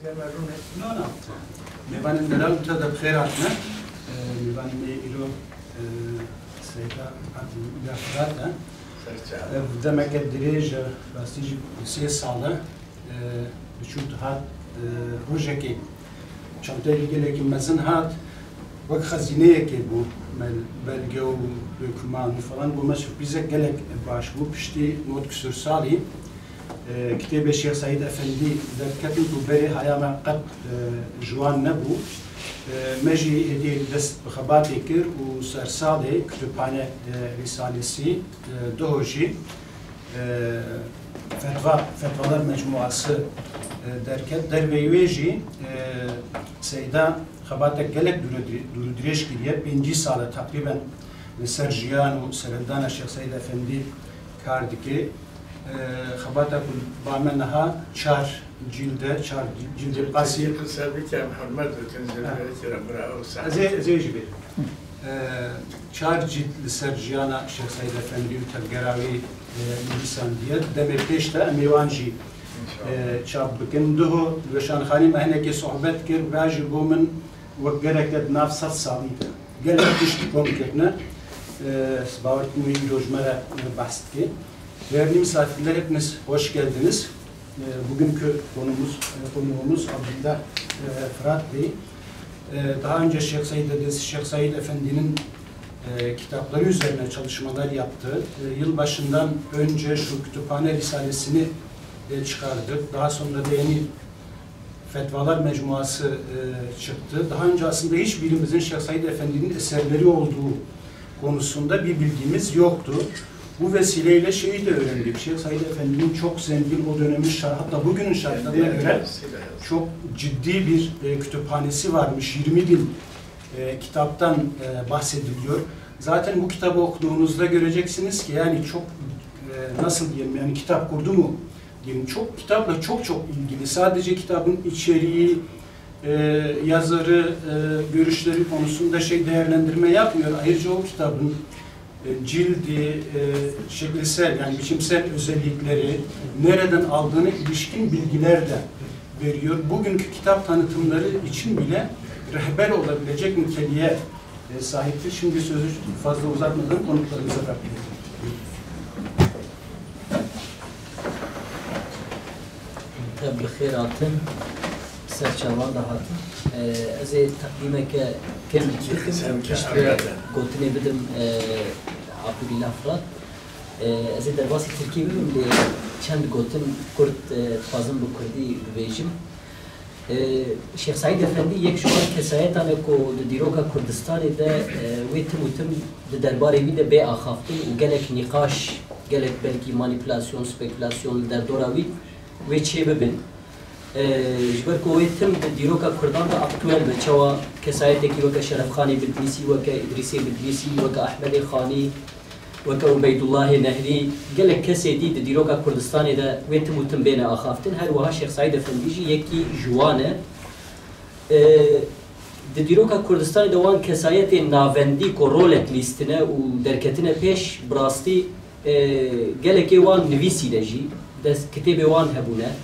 Camerounais. Non, non. Mais van in de سي سالا بشوت هات روجكي چونتا گلکی مزن هات وەک خەزینەیەکێ بوو بەلگە و بکومان فڵان بۆ مە سورپیزە باش بوو پشتی مۆت سوور ساڵی haya me qet jiwan nebû me jî hêdî dest bi xebatê kir û sersalê kütüphane Risalesî duho jî fetva fetvalar mecmuası derket dervê wê jî Seyda xebatek gelek dûr dirêj kiriye pêncî sale takriben li ser jiyan û serendana Şêx Saîd Efendî خباتكم بعملناها شهر جلدة شهر جلدة قاسية تسابيك يا محمد وتنزل عليك ربنا زي زي جبل شهر جلد لسرجيانا الشيخ سيد الفندي وتلقراوي نویسان دید دمی پیش تا میوان جی چاب بکنده و وشان خانیم اهنه صحبت کرد باجی بو و وگرک داد ناف ست سالی ده گلک تشتی کم کرنه سباورت موین دوجمه بحث کرد Değerli misafirler hepiniz hoş geldiniz. E, bugünkü konumuz, e, konuğumuz Abdullah e, Fırat Bey. E, daha önce Şeyh Said dedesi Şeyh Said Efendi'nin e, kitapları üzerine çalışmalar yaptı. E, yılbaşından önce şu kütüphane risalesini e, çıkardık. Daha sonra da yeni Fetvalar Mecmuası e, çıktı. Daha önce aslında hiçbirimizin Şeyh Said Efendi'nin eserleri olduğu konusunda bir bilgimiz yoktu. Bu vesileyle şeyi de öğrendik. Şeyh Said Efendi'nin çok zengin o dönemin şart, hatta bugünün şartlarına göre çok ciddi bir e, kütüphanesi varmış. 20 bin e, kitaptan e, bahsediliyor. Zaten bu kitabı okuduğunuzda göreceksiniz ki yani çok e, nasıl diyelim yani kitap kurdu mu diyelim çok kitapla çok çok ilgili. Sadece kitabın içeriği, e, yazarı, e, görüşleri konusunda şey değerlendirme yapmıyor. Ayrıca o kitabın e, cildi, e, e, şekilsel yani biçimsel özellikleri nereden aldığını ilişkin bilgiler de veriyor. Bugünkü kitap tanıtımları için bile rehber olabilecek niteliğe sahiptir. Şimdi sözü fazla uzatmadan konuklarımıza bırakıyorum. Tabii hayratın, serçavan da hatın. از تقدیمه که کم بکم گوتنی بدم عبدالله فراد از درباسی ترکی ببین لی چند گوتن کرد خوازم به کردی ببیجم شیخ سعید افندی یک شما کسایتانه که در دیروکا کردستانی ده ویتم ویتم در درباره وی ده بی آخافتی و گلک نقاش گلک بلکی مانیپولاسیون سپیکولاسیون در دوراوی وی چه ببین جبر کو تم دیروکا کردان دا اکتوال بچوا کسایتی کی وک شرف خانی بدلیسی وک ادریسی بدلیسی وک احمد خانی وک عبید الله نهری قال کسی دی دیروکا کردستان دا ویتم وتم بین اخافتن هر وها شیخ سعید افندیجی یکی جوانه د دیروکا کردستان دا وان کسایت ناوندی کو رولک لیستنه و درکتنه پیش براستی گلکی وان نویسی دجی دست کتاب وان هبونه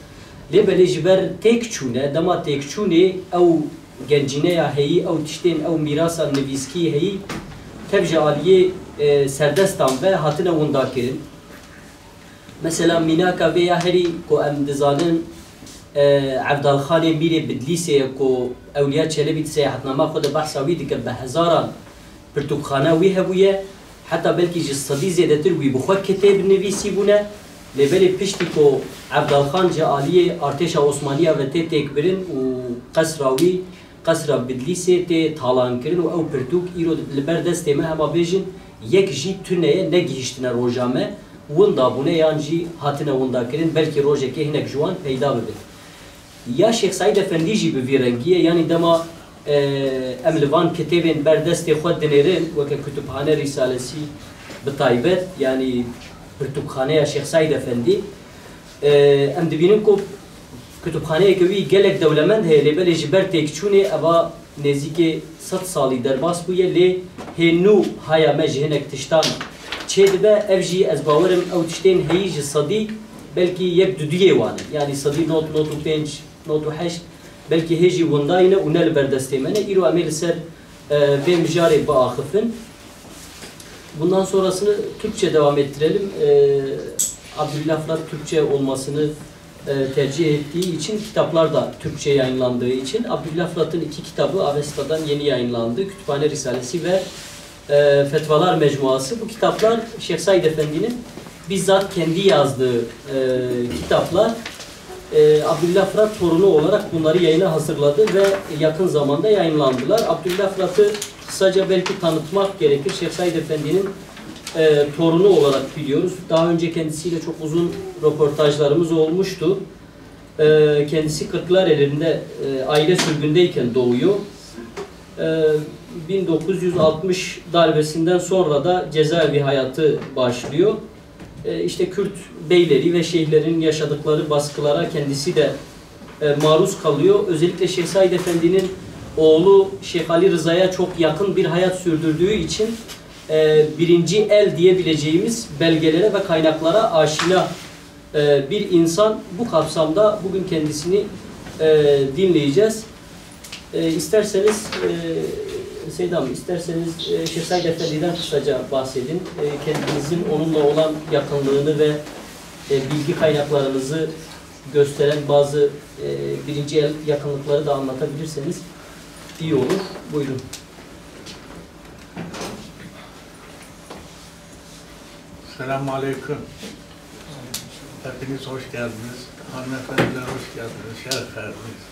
لێ بەلێژ بەر تێک چوونە دەما تێک چوونێ ئەو گەنجینەیە هەیە ئەو تشتێن ئەو میراسە نویسکی هەیە تەبژە عالیە آه، سەردەستان بە هاتنە وەنداکردن مثلا میناکە بێ یا هەری کۆ ئەم دزانن آه، عبدالخانێ میرێ بدلیسێ کۆ ئەولیا چەلەبی سەیحەتنامە خۆدە بەحساوی دکە بە هەزاران پرتوبخانە وی هەبووە حتا بلکی جی صدی زیدەتر وی بخوا کتێب نویسی بوونە. لبری پشتی کو عبدالخان جالیه ارتش عثمانی و تی تک برن و قصراوی قصر بدلیسه تی تالان کرن و او پرتوک ایرو لبر دسته ما هما بیجن یک جی تونه نگیشتنه روجامه وندا بونه یان جی هاتنه وندا کرن بلکه روجه که هنک جوان پیدا ببین یا شیخ سعید افندی جی بویرنگیه یعنی دما ام لوان کتابین بردست خود دنیرن وکه کتبخانه رسالسی بتایبت یعنی پرتوبخانەیە شێخسای دەفەندی ئەم دەبینم کۆ کتوبخانەیەکە وی گەلێک دەوڵەمەند هەیە لێبەلێژی بەر تێکچوونێ ئەوە نێزیکێ سەد ساڵی دەرباس بووە لێ هێن و هایا مەژ هێنێک تشتان. چێ دەبە ئەڤژی ئەس باوەرم ئەو تشتێن هەیژ سەدی بەلکی یەک دو دوێ وانە یعنی سەدی نۆت نۆت و پێنج نۆت و هەشت بەلکی هێژی وەنداینە و نە لە بەردەستێ منە ئیرو ئەمێ لەسەر بێمژارێک بە ئاخفن Bundan sonrasını Türkçe devam ettirelim. E, Abdülillah Fırat Türkçe olmasını e, tercih ettiği için kitaplar da Türkçe yayınlandığı için Abdülillah Fırat'ın iki kitabı Avesta'dan yeni yayınlandı. Kütüphane Risalesi ve e, Fetvalar Mecmuası. Bu kitaplar Şeyh Said Efendi'nin bizzat kendi yazdığı e, kitaplar. E, Abdülillah Fırat torunu olarak bunları yayına hazırladı ve yakın zamanda yayınlandılar. Abdülillah Fırat'ı kısaca belki tanıtmak gerekir. Şeyh Said Efendi'nin e, torunu olarak biliyoruz. Daha önce kendisiyle çok uzun röportajlarımız olmuştu. E, kendisi Kırklareli'nde e, aile sürgündeyken doğuyor. E, 1960 darbesinden sonra da cezaevi hayatı başlıyor. E, işte Kürt beyleri ve şeyhlerin yaşadıkları baskılara kendisi de e, maruz kalıyor. Özellikle Şeyh Said Efendi'nin oğlu Şeyh Ali Rıza'ya çok yakın bir hayat sürdürdüğü için e, birinci el diyebileceğimiz belgelere ve kaynaklara aşina e, bir insan bu kapsamda bugün kendisini e, dinleyeceğiz. E, isterseniz e, Seyit isterseniz e, Şeyh Said Efendi'den kısaca bahsedin. E, kendinizin onunla olan yakınlığını ve e, bilgi kaynaklarınızı gösteren bazı e, birinci el yakınlıkları da anlatabilirseniz iyi olur. Buyurun. Selamun Aleyküm. Hepiniz hoş geldiniz. Hanımefendiler hoş geldiniz. Şeref verdiniz.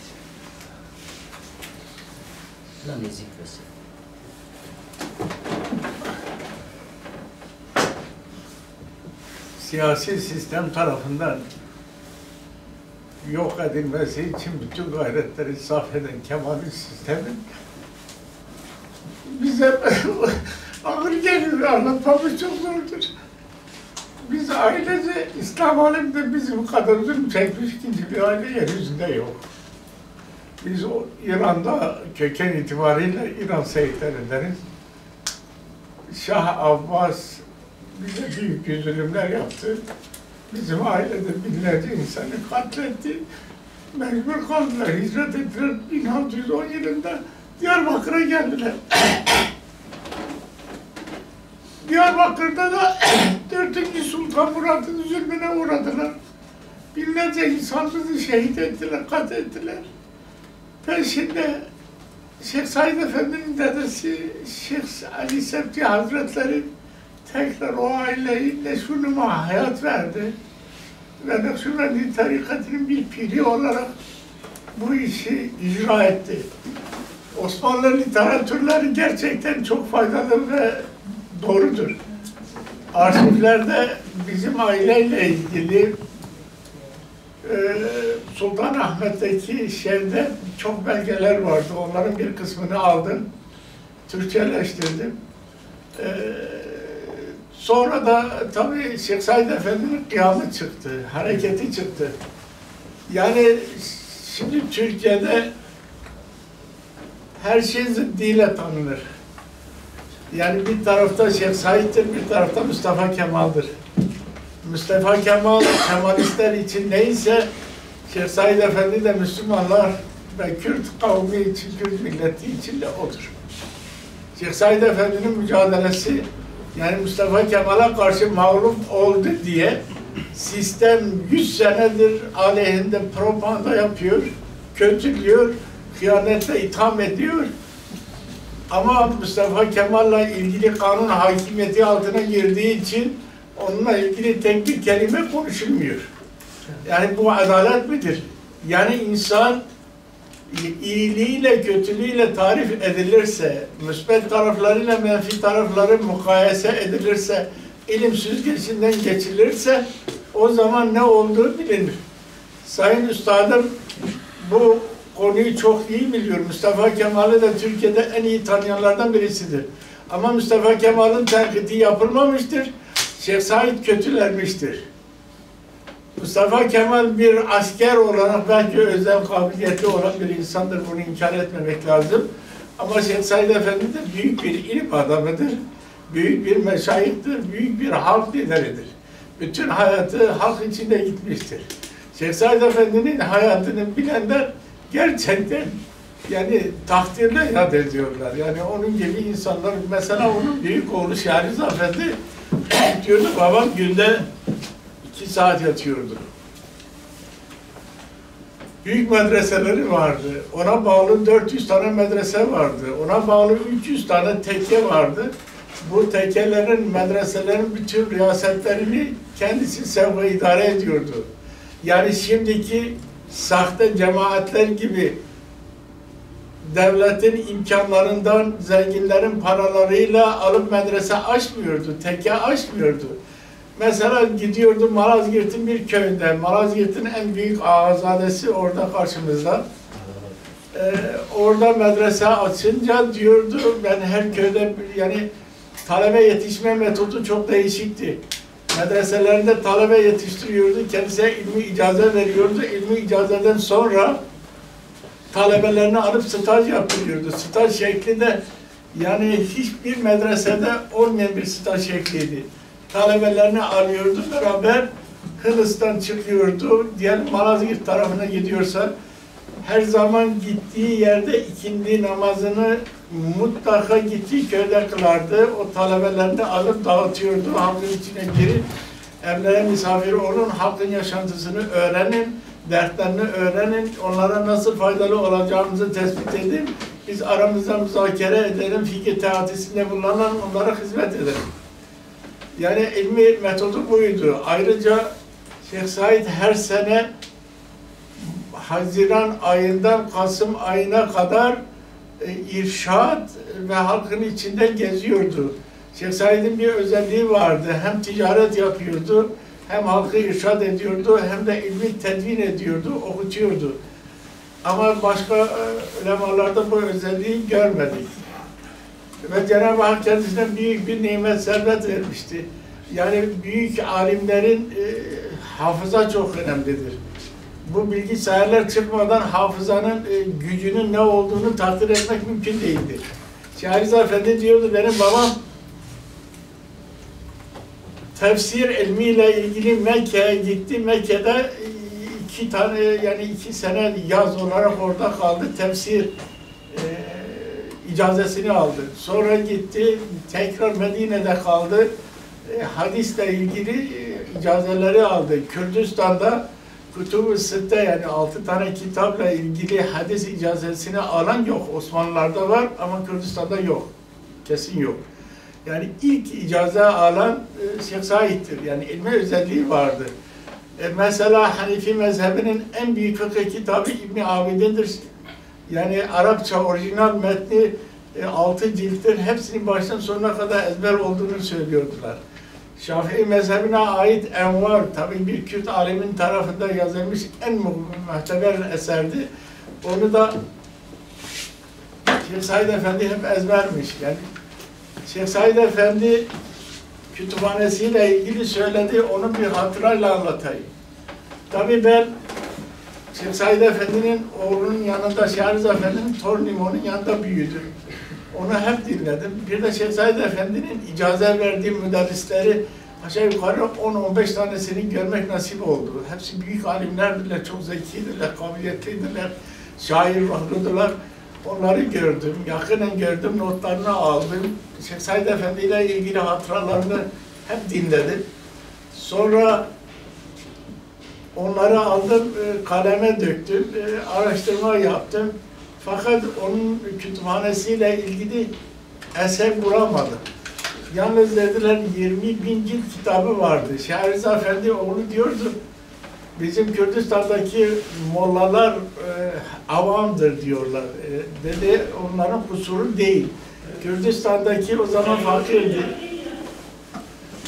La nezik. Siyasi sistem tarafından yok edilmesi için bütün gayretleri sarf eden Kemalist sistemin bize ağır geliyor anlatmamız çok zordur. Biz ailece İslam aleminde bizim kadar zulüm çekmiş ikinci bir aile yeryüzünde yok. Biz o İran'da köken itibariyle İran Seyitlerinden'iz. Şah Abbas bize büyük zulümler yaptı. Bizim ailede binlerce insanı katletti. Mecbur kaldılar, hicret ettiler. 1610 yılında Diyarbakır'a geldiler. Diyarbakır'da da 4. Sultan Murat'ın zulmüne uğradılar. Binlerce insanımızı şehit ettiler, katlettiler. Peşinde Şeyh Said Efendi'nin dedesi Şeyh Ali Septi Hazretleri tekrar o aileyi Neşunuma hayat verdi. Ve Nakşibendi tarikatının bir piri olarak bu işi icra etti. Osmanlı literatürleri gerçekten çok faydalı ve doğrudur. Arşivlerde bizim aileyle ilgili e, Sultan Ahmet'teki şeyde çok belgeler vardı. Onların bir kısmını aldım. Türkçeleştirdim. E, sonra da tabii Şeyh Said Efendi'nin kıyamı çıktı. Hareketi çıktı. Yani şimdi Türkiye'de her şey zıddıyla tanınır. Yani bir tarafta Şeyh Said'dir, bir tarafta Mustafa Kemal'dir. Mustafa Kemal, Kemalistler için neyse Şeyh Said Efendi de Müslümanlar ve Kürt kavmi için, Kürt milleti için de odur. Şeyh Said Efendi'nin mücadelesi yani Mustafa Kemal'a karşı mağlup oldu diye sistem 100 senedir aleyhinde propaganda yapıyor, kötülüyor, hıyanetle itham ediyor. Ama Mustafa Kemal'la ilgili kanun hakimiyeti altına girdiği için onunla ilgili tek bir kelime konuşulmuyor. Yani bu adalet midir? Yani insan iyiliğiyle kötülüğüyle tarif edilirse, müsbet taraflarıyla menfi tarafları mukayese edilirse, ilim süzgecinden geçilirse o zaman ne olduğu bilinir. Sayın Üstadım bu konuyu çok iyi biliyor. Mustafa Kemal'i de Türkiye'de en iyi tanıyanlardan birisidir. Ama Mustafa Kemal'in tenkidi yapılmamıştır. Şeyh Said kötülenmiştir. Mustafa Kemal bir asker olarak belki özel kabiliyeti olan bir insandır. Bunu inkar etmemek lazım. Ama Şeyh Said Efendi de büyük bir ilim adamıdır. Büyük bir meşayihtir. Büyük bir halk lideridir. Bütün hayatı halk içinde gitmiştir. Şeyh Said Efendi'nin hayatını bilenler gerçekten yani takdirle yad ediyorlar. Yani onun gibi insanlar mesela onun büyük oğlu Şahriz Efendi diyordu babam günde iki saat yatıyordu. Büyük medreseleri vardı. Ona bağlı 400 tane medrese vardı. Ona bağlı 300 tane tekke vardı. Bu tekkelerin, medreselerin bütün riyasetlerini kendisi sevk ve idare ediyordu. Yani şimdiki sahte cemaatler gibi devletin imkanlarından zenginlerin paralarıyla alıp medrese açmıyordu, tekke açmıyordu. Mesela gidiyordu Malazgirt'in bir köyünde, Malazgirt'in en büyük ağazadesi orada karşımızda. Ee, orada medrese açınca diyordu, ben her köyde yani talebe yetişme metodu çok değişikti. Medreselerinde talebe yetiştiriyordu, kendisine ilmi icaze veriyordu. İlmi icazeden sonra talebelerini alıp staj yaptırıyordu. Staj şekli de yani hiçbir medresede olmayan bir staj şekliydi. Talebelerini alıyordu beraber Hınıs'tan çıkıyordu. Diyelim Malazgirt tarafına gidiyorsa her zaman gittiği yerde ikindi namazını mutlaka gittiği köyde kılardı. O talebelerini alıp dağıtıyordu. Halkın içine girip evlere misafir olun, halkın yaşantısını öğrenin, dertlerini öğrenin, onlara nasıl faydalı olacağımızı tespit edin. Biz aramızda müzakere edelim, fikir teatisinde bulunan onlara hizmet edelim. Yani ilmi metodu buydu. Ayrıca Şeyh Said her sene Haziran ayından Kasım ayına kadar e, irşad ve halkın içinde geziyordu. Şeyh Said'in bir özelliği vardı. Hem ticaret yapıyordu, hem halkı irşad ediyordu, hem de ilmi tedvin ediyordu, okutuyordu. Ama başka e, ulemalarda bu özelliği görmedik. Ve Cenab-ı Hak kendisine büyük bir nimet servet vermişti. Yani büyük alimlerin e, hafıza çok önemlidir. Bu bilgisayarlar çıkmadan hafızanın e, gücünün ne olduğunu takdir etmek mümkün değildir. Şahriz Efendi diyordu benim babam tefsir ilmiyle ilgili Mekke'ye gitti. Mekke'de iki tane yani iki sene yaz olarak orada kaldı. Tefsir icazesini aldı. Sonra gitti tekrar Medine'de kaldı. E, hadisle ilgili e, icazeleri aldı. Kürdistan'da Kutubu Sitte yani altı tane kitapla ilgili hadis icazesini alan yok. Osmanlılarda var ama Kürdistan'da yok. Kesin yok. Yani ilk icaze alan e, Şeyh Said'tir. Yani ilmi özelliği vardır. E, mesela Hanifi mezhebinin en büyük fıkıh kitabı İbn Abidin'dir. Yani Arapça orijinal metni e, altı cilttir. Hepsinin baştan sonuna kadar ezber olduğunu söylüyordular. Şafii mezhebine ait Envar, tabi bir Kürt alimin tarafından yazılmış en muhteber eserdi. Onu da Şeyh Said Efendi hep ezbermiş. Yani Şeyh Said Efendi kütüphanesiyle ilgili söyledi, onu bir hatırayla anlatayım. Tabi ben Şeyh Said Efendi'nin oğlunun yanında, Şahriz Efendi'nin torunum onun yanında büyüdüm. Onu hep dinledim. Bir de Şeyh Said Efendi'nin icazet verdiği müderrisleri aşağı yukarı 10-15 tanesini görmek nasip oldu. Hepsi büyük alimlerdiler, çok zekidirler, kabiliyetliydiler, şair ruhludular. Onları gördüm, yakından gördüm, notlarını aldım. Şeyh Said Efendi ile ilgili hatıralarını hep dinledim. Sonra onları aldım, e, kaleme döktüm, e, araştırma yaptım. Fakat onun kütüphanesiyle ilgili eser bulamadım. Yalnız dediler 20 bin cilt kitabı vardı. Şahriz Efendi oğlu diyordu, bizim Kürdistan'daki mollalar e, avamdır diyorlar. E, dedi onların kusuru değil. Kürdistan'daki o zaman fakirdi.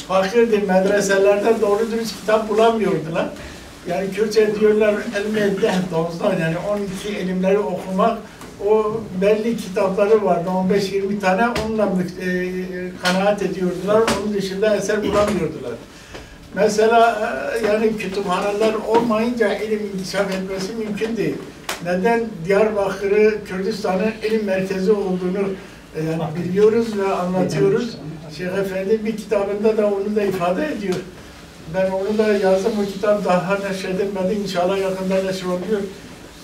Fakirdi, medreselerde doğru dürüst kitap bulamıyordular. Yani Kürtçe diyorlar elmette domuzdan yani 12 elimleri okumak o belli kitapları vardı 15-20 tane onunla e, kanaat ediyordular. Onun dışında eser bulamıyordular. Mesela e, yani kütüphaneler olmayınca ilim inkişaf etmesi mümkün değil. Neden Diyarbakır'ı Kürdistan'ın ilim merkezi olduğunu e, yani biliyoruz ve anlatıyoruz. Şeyh Efendi bir kitabında da onu da ifade ediyor. Ben onu da yazdım, o kitap daha neşredilmedi. İnşallah yakında neşr oluyor.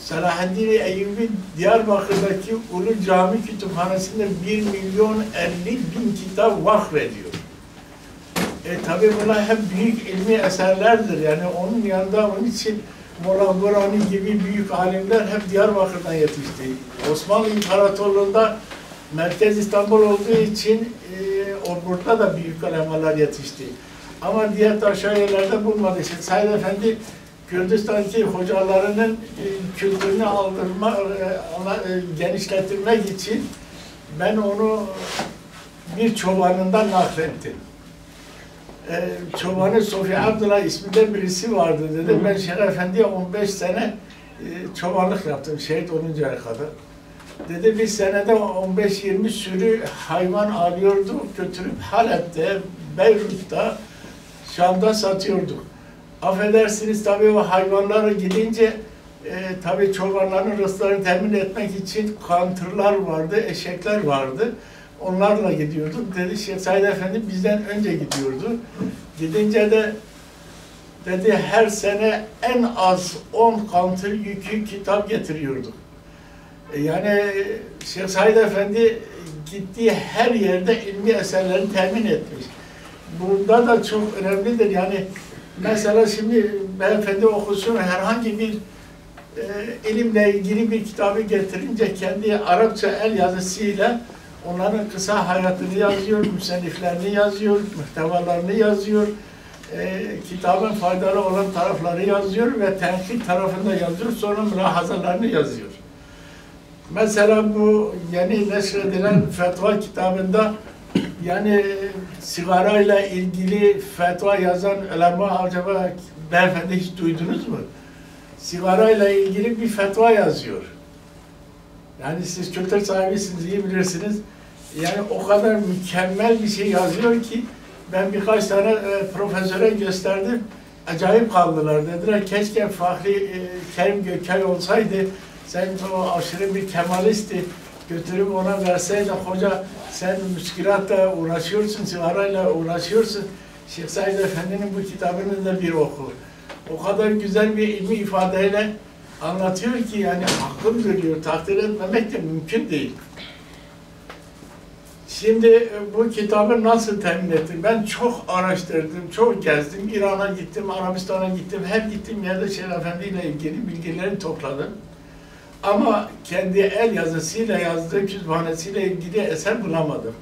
Selahaddin Eyyubi Diyarbakır'daki Ulu Cami Kütüphanesi'nde 1 milyon 50 bin kitap vakfediyor. E tabi bunlar hep büyük ilmi eserlerdir. Yani onun yanında onun için Molla Burani gibi büyük alimler hep Diyarbakır'dan yetişti. Osmanlı İmparatorluğu'nda Merkez İstanbul olduğu için e, burada da büyük ulemalar yetişti. Ama diğer aşağı yerlerde bulmadı. İşte Said Efendi Kürdistan'daki hocalarının e, kültürünü aldırma, e, e, genişletirmek için ben onu bir çobanından naklettim. E, çobanı Sofi Abdullah isminde birisi vardı dedi. Ben Şeyh Efendi'ye 15 sene çobanlık yaptım şehit oluncaya kadar. Dedi bir senede 15-20 sürü hayvan alıyorduk, götürüp Halep'te, Beyrut'ta, Şam'da satıyorduk. Affedersiniz tabii o hayvanlara gidince e, tabii çobanların rızklarını temin etmek için kantırlar vardı, eşekler vardı. Onlarla gidiyorduk. Dedi Şeyh Said Efendi bizden önce gidiyordu. Gidince de dedi her sene en az 10 kantır yükü kitap getiriyorduk. E, Yani Şeyh Said Efendi gittiği her yerde ilmi eserlerini temin etmiş. Burada da çok önemlidir. Yani mesela şimdi beyefendi okusun herhangi bir e, ilimle ilgili bir kitabı getirince kendi Arapça el yazısıyla onların kısa hayatını yazıyor, müsenniflerini yazıyor, muhtevalarını yazıyor, e, kitabın faydalı olan tarafları yazıyor ve tenkit tarafında yazıyor, sonra mülahazalarını yazıyor. Mesela bu yeni neşredilen fetva kitabında yani sigarayla ilgili fetva yazan ulema acaba beyefendi hiç duydunuz mu? Sigarayla ilgili bir fetva yazıyor. Yani siz kültür sahibisiniz, iyi bilirsiniz. Yani o kadar mükemmel bir şey yazıyor ki ben birkaç tane e, profesöre gösterdim. Acayip kaldılar. Dediler keşke Fahri e, Kerim Gökay olsaydı sen o aşırı bir kemalisti götürüp ona verseydin hoca sen müskilatla uğraşıyorsun, sigarayla uğraşıyorsun. Şeyh Said Efendi'nin bu kitabını da bir oku. O kadar güzel bir ilmi ifadeyle anlatıyor ki yani aklım görüyor, takdir etmemek de mümkün değil. Şimdi e, bu kitabı nasıl temin ettim? Ben çok araştırdım, çok gezdim. İran'a gittim, Arabistan'a gittim. Her gittiğim yerde Şeyh Efendi ile ilgili bilgileri topladım. Ama kendi el yazısıyla yazdığı kütüphanesiyle ilgili eser bulamadım.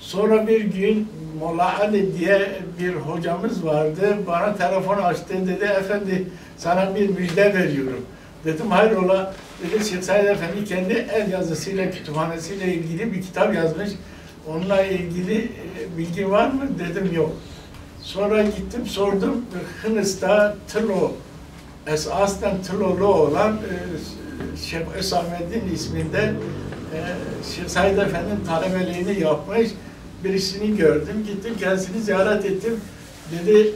Sonra bir gün Molla Ali diye bir hocamız vardı. Bana telefon açtı. Dedi efendi sana bir müjde veriyorum. Dedim hayrola. Dedi Şeyh Efendi kendi el yazısıyla kütüphanesiyle ilgili bir kitap yazmış. Onunla ilgili e, bilgi var mı? Dedim yok. Sonra gittim sordum. Hınıs'ta Tılo esasen Tılolu olan e, Şeyh Esameddin isminde e, Said Efendi'nin talebeliğini yapmış birisini gördüm. Gittim kendisini ziyaret ettim. Dedi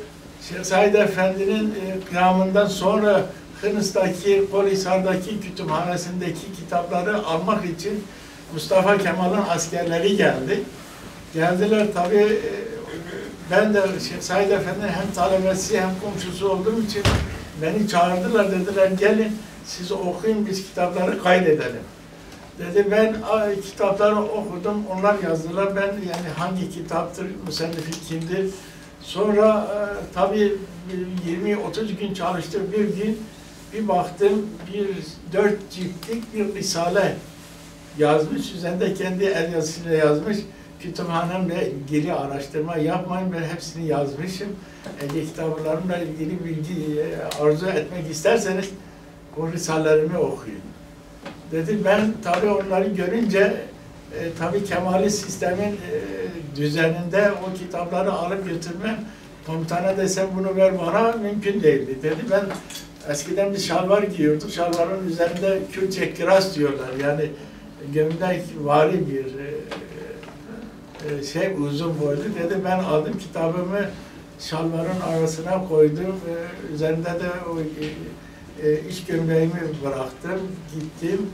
Şeyh Said Efendi'nin e, kıyamından sonra Hınıs'taki, Kolisar'daki kütüphanesindeki kitapları almak için Mustafa Kemal'in askerleri geldi. Geldiler tabii e, ben de Said Efendi'nin hem talebesi hem komşusu olduğum için beni çağırdılar dediler gelin siz okuyun biz kitapları kaydedelim. Dedi ben kitapları okudum onlar yazdılar. Ben yani hangi kitaptır müsennifi kimdir? Sonra e, tabii 20-30 gün çalıştım bir gün bir baktım bir dört ciltlik bir risale yazmış. Üzerinde kendi el yazısıyla yazmış. Kütüphanemle ilgili araştırma yapmayın ben hepsini yazmışım. Eli kitaplarımla ilgili bilgi e, arzu etmek isterseniz o risallerimi okuyun. Dedi ben tabii onları görünce e, tabii Kemali sistemin e, düzeninde o kitapları alıp götürmem komutana desem bunu ver bana mümkün değildi. Dedi ben eskiden bir şalvar giyiyorduk. Şalvarın üzerinde Kürtçe kiraz diyorlar. Yani gömlek vari bir e, e, şey uzun boylu. Dedi ben aldım kitabımı şalvarın arasına koydum. E, üzerinde de o e, iş gömleğimi bıraktım. Gittim.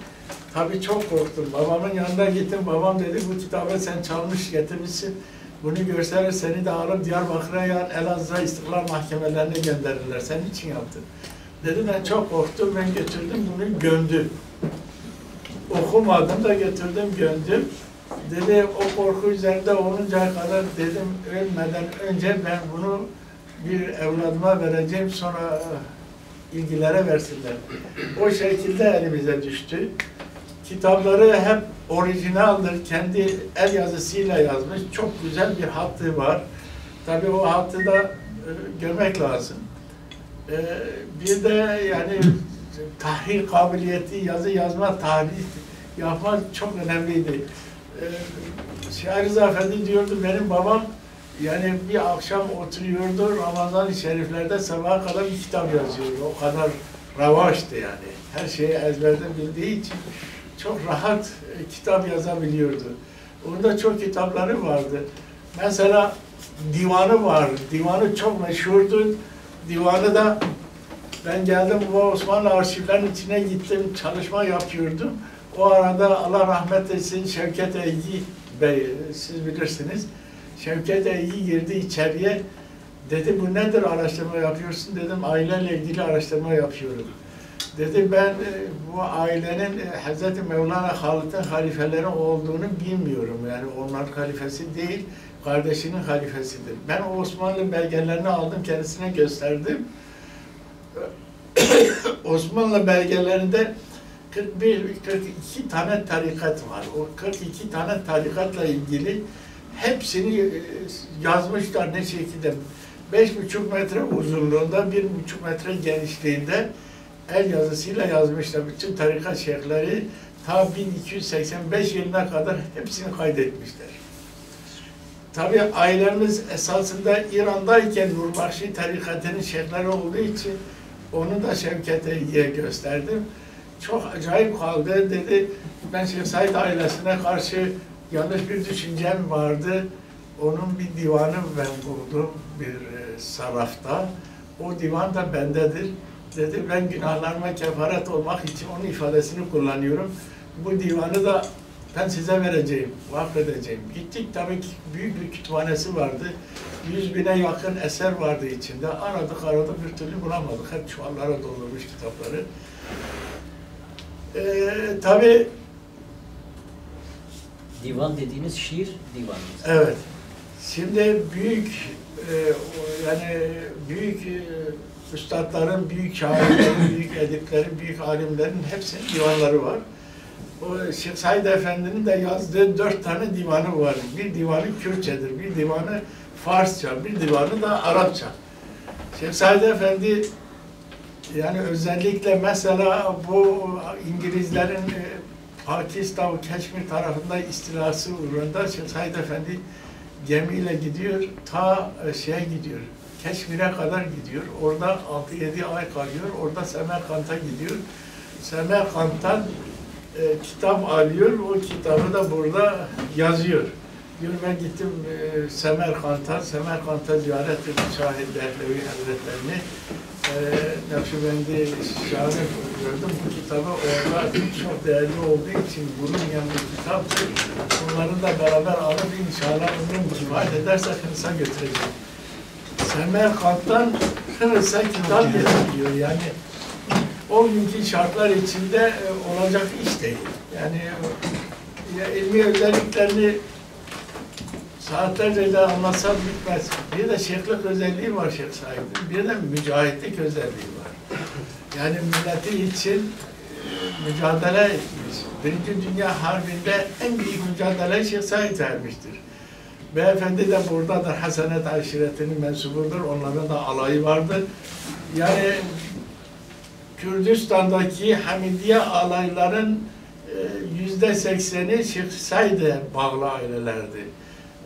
Tabii çok korktum. Babamın yanına gittim. Babam dedi bu kitabı sen çalmış getirmişsin. Bunu görseler seni de alıp Diyarbakır'a yani Elazığ'a istiklal mahkemelerine gönderirler. Sen için yaptın. Dedi ben çok korktum, ben götürdüm bunu gömdüm. Okumadım da götürdüm gömdüm. Dedi o korku üzerinde oluncaya kadar dedim ölmeden önce ben bunu bir evladıma vereceğim sonra ilgilere versinler. O şekilde elimize düştü. Kitapları hep orijinaldir. Kendi el yazısıyla yazmış. Çok güzel bir hattı var. Tabii o hattı da e, görmek lazım. E, bir de yani tahrir kabiliyeti, yazı yazma, tarih yapma çok önemliydi. E, Şair Rıza Efendi diyordu, benim babam yani bir akşam oturuyordu, Ramazan-ı Şeriflerde sabaha kadar bir kitap yazıyordu. O kadar ravaştı yani. Her şeyi ezberden bildiği için çok rahat e, kitap yazabiliyordu. Orada çok kitapları vardı. Mesela divanı var. Divanı çok meşhurdu. Divanı da ben geldim bu Osmanlı arşivlerinin içine gittim, çalışma yapıyordum. O arada Allah rahmet etsin Şevket Eygi Bey, siz bilirsiniz. Şevket Eygi girdi içeriye. Dedi bu nedir araştırma yapıyorsun? Dedim aileyle ilgili araştırma yapıyorum. Dedi ben e, bu ailenin e, Hz. Mevlana Halid'in halifeleri olduğunu bilmiyorum. Yani onlar halifesi değil, kardeşinin halifesidir. Ben o Osmanlı belgelerini aldım, kendisine gösterdim. Osmanlı belgelerinde 41, 42 tane tarikat var. O 42 tane tarikatla ilgili hepsini e, yazmışlar ne şekilde. 5,5 metre uzunluğunda, 1,5 metre genişliğinde el yazısıyla yazmışlar. Bütün tarikat şeyhleri ta 1285 yılına kadar hepsini kaydetmişler. Tabi ailemiz esasında İran'dayken Nurbakşi tarikatının şeyhleri olduğu için onu da Şevket Eygi'ye gösterdim. Çok acayip kaldı. Dedi ben Şeyh Said ailesine karşı yanlış bir düşüncem vardı. Onun bir divanı ben buldum bir e, sarafta. O divan da bendedir. Dedi ben günahlarıma kefaret olmak için onun ifadesini kullanıyorum. Bu divanı da ben size vereceğim, vakfedeceğim. Gittik tabii ki büyük bir kütüphanesi vardı. Yüz bine yakın eser vardı içinde. Aradık aradık bir türlü bulamadık. Hep çuvallara doldurmuş kitapları. Ee, tabii Divan dediğiniz şiir divanı. Evet. Şimdi büyük e, yani büyük e, üstadların, büyük şairlerin, büyük ediplerin, büyük alimlerin hepsinin divanları var. O Şeyh Said Efendi'nin de yazdığı dört tane divanı var. Bir divanı Kürtçedir, bir divanı Farsça, bir divanı da Arapça. Şeyh Said Efendi yani özellikle mesela bu İngilizlerin e, Pakistan, Keşmir tarafında istilası uğrunda Said Efendi gemiyle gidiyor, ta e, şeye gidiyor, Keşmir'e kadar gidiyor. Orada 6-7 ay kalıyor, orada Semerkant'a gidiyor. Semerkant'tan e, kitap alıyor, o kitabı da burada yazıyor. Diyor ben gittim e, Semerkant'a, Semerkant'a ziyaret ettim Şahit Dehlevi Hazretlerini. E, Nakşibendi Şahı gördüm. Bu kitabı orada çok değerli olduğu için bulunmayan bir kitaptır. Bunları da beraber alıp inşallah ömrüm kifayet ederse Hınıs'a götüreceğim. Semerkant'tan Hınıs'a kitap getiriyor yani. O günkü şartlar içinde e, olacak iş değil. Yani e, ya ilmi özelliklerini saatlerce de anlatsam bitmez. Bir de şeyhlik özelliği var Şeyh Said'in. Bir de mücahitlik özelliği var. Yani milleti için e, mücadele etmiş. Birinci Dünya Harbi'nde en büyük mücadele Şeyh Said vermiştir. Beyefendi de buradadır. Hasenet aşiretinin mensubudur. Onların da alayı vardır. Yani Kürdistan'daki Hamidiye alayların e, yüzde sekseni Şeyh Said'e bağlı ailelerdi.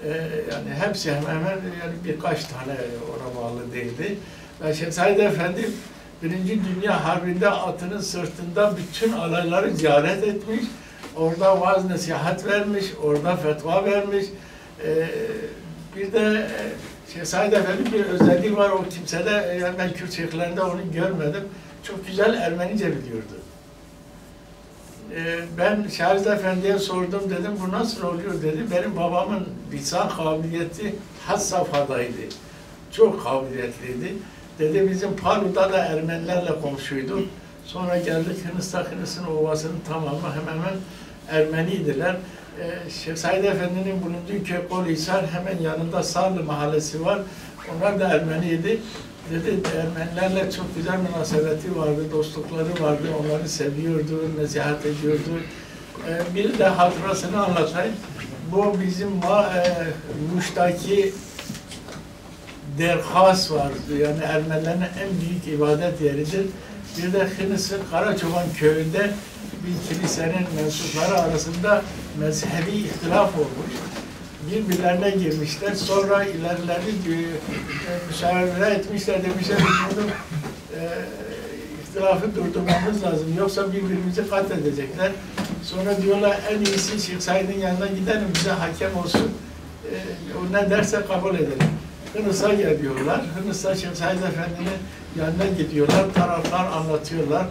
E, Yani hepsi hemen hemen yani birkaç tane ona bağlı değildi. Ve Şeyh Said Efendi Birinci Dünya Harbi'nde atının sırtında bütün alayları ziyaret etmiş. Orada vaaz nasihat vermiş, orada fetva vermiş. E, Bir de e, Said Efendi bir özelliği var o kimsede, yani ben Kürt onu görmedim. Çok güzel Ermenice biliyordu. Ee, ben Şahriz Efendi'ye sordum dedim bu nasıl oluyor dedi. Benim babamın lisan kabiliyeti has safhadaydı. Çok kabiliyetliydi. Dedi bizim Palu'da da Ermenilerle komşuydu. Sonra geldik Hınıs'ta Hınıs'ın ovasının tamamı hemen hemen Ermeniydiler. Ee, Said Efendi'nin bulunduğu köy Koluhisar hemen yanında Sarlı mahallesi var. Onlar da Ermeniydi. Dedi Ermenilerle çok güzel münasebeti vardı, dostlukları vardı. Onları seviyordu, nasihat ediyordu. Ee, bir de hatırasını anlatayım. Bu bizim e, Muş'taki derhas vardı. Yani Ermenilerin en büyük ibadet yeridir. Bir de Hınıs'ın Karaçoban köyünde bir kilisenin mensupları arasında mezhebi ihtilaf olmuş. Birbirlerine girmişler. Sonra ilerlerini e, etmişler. Demişler bunu e, ihtilafı durdurmamız lazım. Yoksa birbirimizi katledecekler. Sonra diyorlar en iyisi Şeyh Said'in yanına gidelim bize hakem olsun. E, o ne derse kabul edelim. Hınıs'a geliyorlar. Hınıs'ta Şeyh Said Efendi'nin yanına gidiyorlar. Taraflar anlatıyorlar.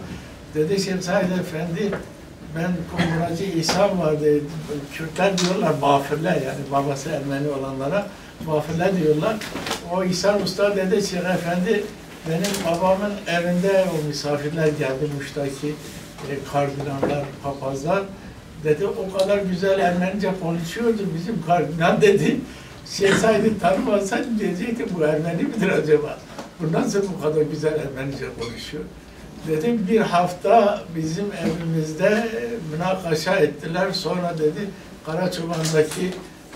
Dedi Şeyh Said Efendi ben Kumracı İsa vardı. Kürtler diyorlar bafirler yani babası Ermeni olanlara bafirler diyorlar. O İsa Usta dedi Şeyh Efendi benim babamın evinde o misafirler geldi Muş'taki e, kardinallar, papazlar. Dedi o kadar güzel Ermenice konuşuyordu bizim kardinal dedi. Şeyh Said'i tanımasan diyecekti bu Ermeni midir acaba? Bu nasıl bu kadar güzel Ermenice konuşuyor? Dedim bir hafta bizim evimizde e, münakaşa ettiler. Sonra dedi Karaçoban'daki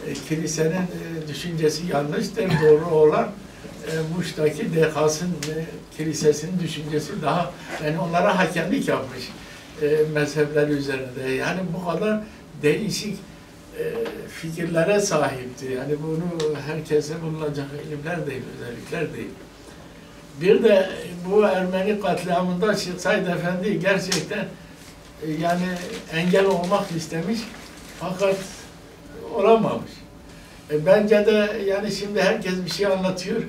e, kilisenin e, düşüncesi yanlıştır. Doğru olan e, Muş'taki Dekas'ın e, kilisesinin düşüncesi daha yani onlara hakemlik yapmış e, mezhepler üzerinde. Yani bu kadar değişik e, fikirlere sahipti. Yani bunu herkese bulunacak ilimler değil, özellikler değil. Bir de bu Ermeni katliamında Said Efendi gerçekten e, yani engel olmak istemiş fakat olamamış. E, bence de yani şimdi herkes bir şey anlatıyor.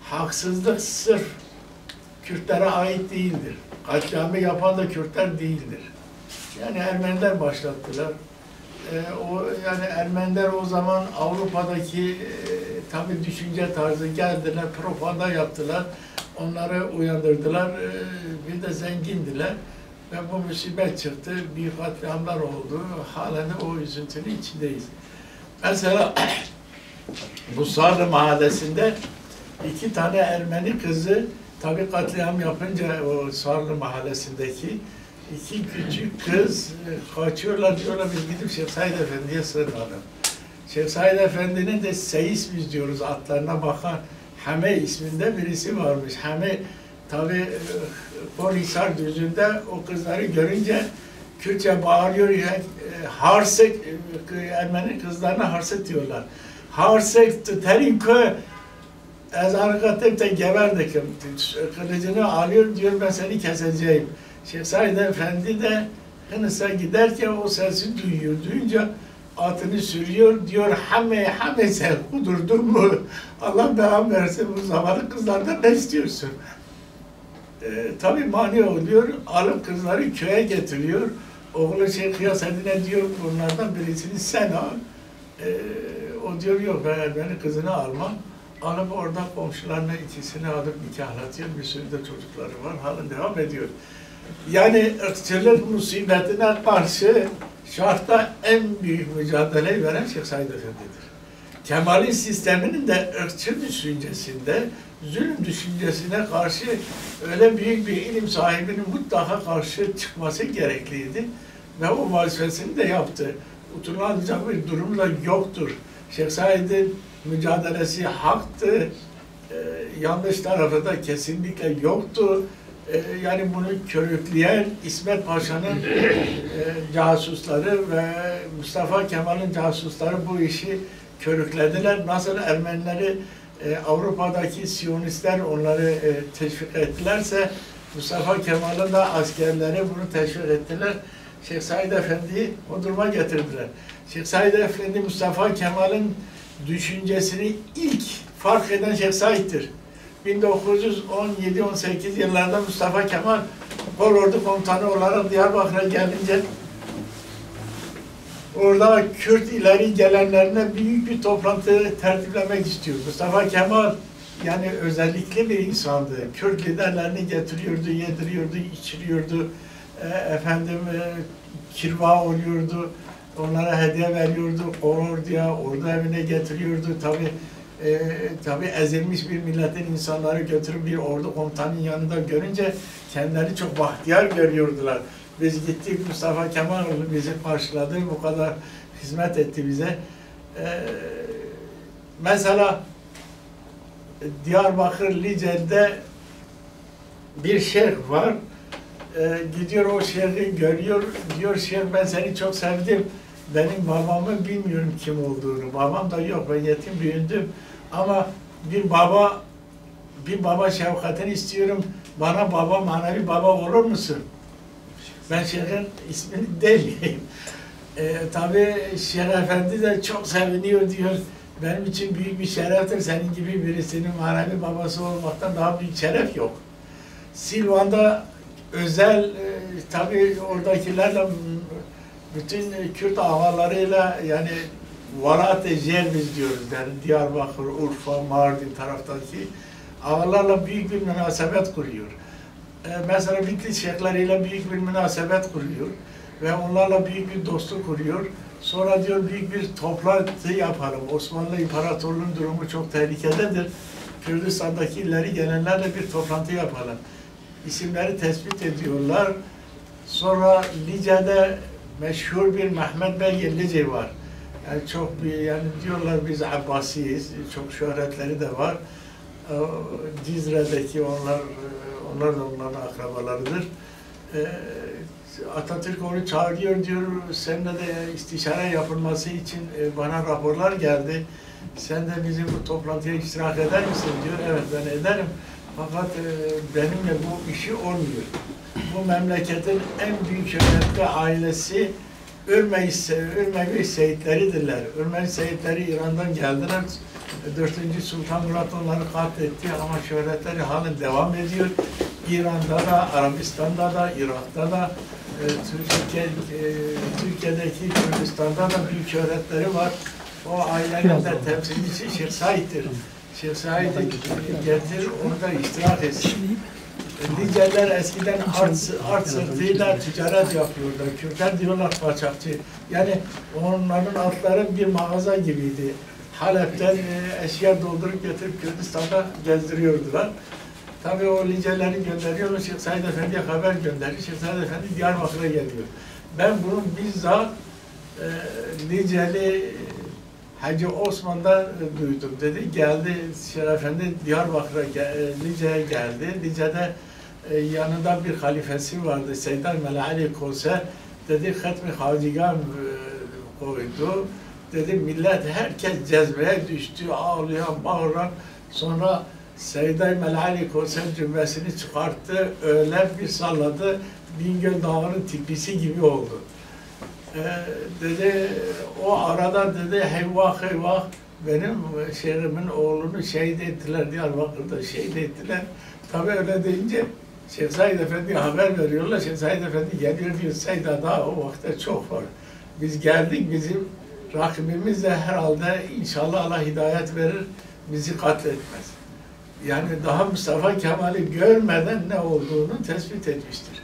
Haksızlık sırf Kürtlere ait değildir. Katliamı yapan da Kürtler değildir. Yani Ermeniler başlattılar. E, o yani Ermeniler o zaman Avrupa'daki e, tabi düşünce tarzı geldiler, propaganda yaptılar. Onları uyandırdılar. E, bir de zengindiler. Ve bu musibet çıktı. Bir katliamlar oldu. Halen o üzüntünün içindeyiz. Mesela bu Sarı mahallesinde iki tane Ermeni kızı tabi katliam yapınca o Sarlı mahallesindeki iki küçük kız kaçıyorlar diyorlar biz gidip Şeyh Said Efendi'ye sığınalım. Şeyh Said Efendi'nin de Seyis biz diyoruz atlarına bakan Hame isminde birisi varmış. Hame tabi Polhisar düzünde o kızları görünce Kürtçe bağırıyor ya, e, harsek e, Ermeni kızlarına harsek diyorlar. Harsek terin kö ez arkatek de geberdik. Kılıcını alıyor diyor ben seni keseceğim. Şeyh Said Efendi de Hınıs'a giderken o sesi duyuyor. Duyunca atını sürüyor diyor hame hame sen kudurdun mu? Allah belamı versin bu zamanı kızlardan ne istiyorsun? Ee, tabii mani oluyor. Alıp kızları köye getiriyor. Oğlu şey kıyasetine diyor bunlardan birisini sen al. Ee, o diyor yok ben beni kızını almam. Alıp orada komşularına ikisini alıp nikahlatıyor. Bir sürü de çocukları var. Halen devam ediyor. Yani ırkçılık musibetine karşı şartta en büyük mücadeleyi veren Şeyh Said Efendi'dir. Kemalist sisteminin de ırkçı düşüncesinde, zulüm düşüncesine karşı öyle büyük bir ilim sahibinin mutlaka karşı çıkması gerekliydi. Ve o vazifesini de yaptı. Utanılacak bir durum da yoktur. Şeyh Said'in mücadelesi haktı. Ee, yanlış tarafı da kesinlikle yoktu. Ee, yani bunu körükleyen İsmet Paşa'nın e, casusları ve Mustafa Kemal'in casusları bu işi körüklediler. Nasıl Ermenileri e, Avrupa'daki Siyonistler onları e, teşvik ettilerse Mustafa Kemal'in de askerleri bunu teşvik ettiler. Şeyh Said Efendi'yi o duruma getirdiler. Şeyh Said Efendi Mustafa Kemal'in düşüncesini ilk fark eden Şeyh Said'dir. 1917-18 yıllarda Mustafa Kemal Kolordu Komutanı olarak Diyarbakır'a gelince orada Kürt ileri gelenlerine büyük bir toplantı tertiplemek istiyor. Mustafa Kemal yani özellikli bir insandı. Kürt liderlerini getiriyordu, yediriyordu, içiriyordu. E, efendim e, kirva oluyordu. Onlara hediye veriyordu. Orduya, ordu evine getiriyordu. Tabi e, tabi ezilmiş bir milletin insanları götürüp bir ordu komutanın yanında görünce kendileri çok bahtiyar görüyordular. Biz gittik Mustafa Kemal bizi karşıladı, bu kadar hizmet etti bize. E, mesela Diyarbakır Lice'de bir şeyh var. Ee, gidiyor o şeyhi görüyor. Diyor şeyh ben seni çok sevdim. Benim babamı bilmiyorum kim olduğunu. Babam da yok ben yetim büyüdüm. Ama bir baba bir baba şefkatini istiyorum. Bana baba manevi baba olur musun? Ben şeyhin ismini demeyeyim. Ee, tabii Şeyh Efendi de çok seviniyor diyor. Benim için büyük bir şereftir. Senin gibi birisinin manevi babası olmaktan daha büyük şeref yok. Silvan'da özel, e, tabii oradakilerle bütün Kürt ağalarıyla yani Valat-ı Cerviz diyoruz. Yani Diyarbakır, Urfa, Mardin taraftaki ağalarla büyük bir münasebet kuruyor. E, mesela Bitlis şeyhleriyle büyük bir münasebet kuruyor ve onlarla büyük bir dostluk kuruyor. Sonra diyor büyük bir toplantı yapalım. Osmanlı İmparatorluğu'nun durumu çok tehlikededir. Kürdistan'daki ileri gelenlerle bir toplantı yapalım. İsimleri tespit ediyorlar. Sonra Lice'de meşhur bir Mehmet Bey Yellice var. Yani çok bir, yani diyorlar biz Abbasiyiz. Çok şöhretleri de var. Ee, Cizre'deki onlar onlar da onların akrabalarıdır. Ee, Atatürk onu çağırıyor diyor, seninle de istişare yapılması için e, bana raporlar geldi. Sen de bizim bu toplantıya iştirak eder misin diyor. Evet ben ederim. Fakat e, benimle bu işi olmuyor. Bu memleketin en büyük şöhretli ailesi Ürmeyi, Ürmevi Seyitleridirler. Ürmevi Seyitleri İran'dan geldiler. 4. Sultan Murat onları katletti ama şöhretleri halen devam ediyor. İran'da da, Arabistan'da da, Irak'ta da, e, Türkiye, e, Türkiye'deki Kürdistan'da da büyük şöhretleri var. O ailenin de temsilcisi. Şeyh Said'i getir, orada iştirak etsin. Liceler eskiden art, art sırtıyla ticaret yapıyordu. Kürtler diyorlar kaçakçı. Yani onların altları bir mağaza gibiydi. Halep'ten e, eşya doldurup getirip Kürdistan'da gezdiriyordular. Tabii o liceleri gönderiyor, Şeyh Said Efendi'ye haber gönderiyor. Şeyh Said Efendi Diyarbakır'a geliyor. Ben bunu bizzat e, Liceli Hacı Osman'dan e, duydum dedi. Geldi Şeyh Efendi Diyarbakır'a, ge- e, Lice'ye geldi. Lice'de e, yanında bir halifesi vardı. Seydar Melali Kose dedi Hatmi Hacigan e, koydu. Dedi millet herkes cezbeye düştü, ağlayan, bağıran. Sonra Seydar Melali Kose cümbesini çıkarttı, öyle bir salladı. Bingöl Dağı'nın tipisi gibi oldu. Ee, dedi o arada dedi heyvah heyvah benim şehrimin oğlunu şehit ettiler Diyarbakır'da şehit ettiler. Tabii öyle deyince Şeyh Said Efendi'ye haber veriyorlar. Şeyh Said Efendi geliyor diyor Seyda daha o vakte çok var. Biz geldik bizim rakibimiz de herhalde inşallah Allah hidayet verir bizi katletmez. Yani daha Mustafa Kemal'i görmeden ne olduğunu tespit etmiştir.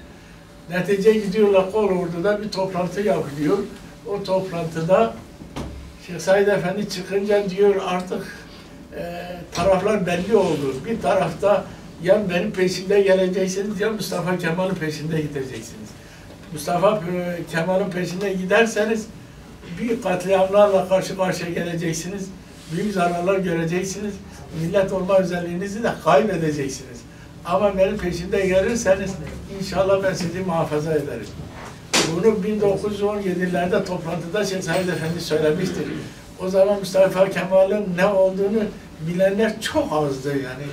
Netice gidiyorlar Kol Ordu'da bir toplantı yapılıyor. O toplantıda Şeyh Said Efendi çıkınca diyor artık e, taraflar belli oldu. Bir tarafta ya benim peşimde geleceksiniz ya Mustafa Kemal'in peşinde gideceksiniz. Mustafa e, Kemal'in peşinde giderseniz büyük katliamlarla karşı karşıya geleceksiniz. Büyük zararlar göreceksiniz. Millet olma özelliğinizi de kaybedeceksiniz. Ama benim peşimde gelirseniz inşallah ben sizi muhafaza ederim. Bunu 1917'lerde toplantıda Şeyh Said Efendi söylemiştir. O zaman Mustafa Kemal'in ne olduğunu bilenler çok azdı yani.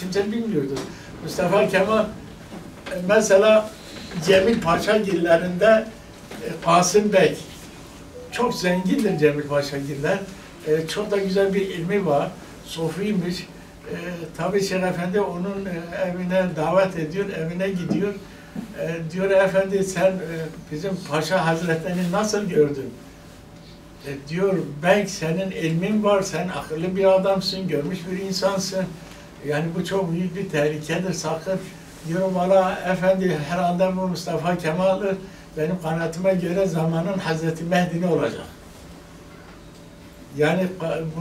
Kimse bilmiyordu. Mustafa Kemal mesela Cemil Paşa gillerinde e, Kasım Bey çok zengindir Cemil Paşa giller. E, çok da güzel bir ilmi var. Sofiymiş. E, tabii Şeyh Efendi onun e, evine davet ediyor, evine gidiyor. E, diyor efendi sen e, bizim Paşa Hazretlerini nasıl gördün? E, diyor ben senin ilmin var, sen akıllı bir adamsın, görmüş bir insansın. Yani bu çok büyük bir tehlikedir sakın. Diyorum valla efendi herhalde bu Mustafa Kemal'dir. Benim kanaatime göre zamanın Hazreti Mehdi'ni olacak. Yani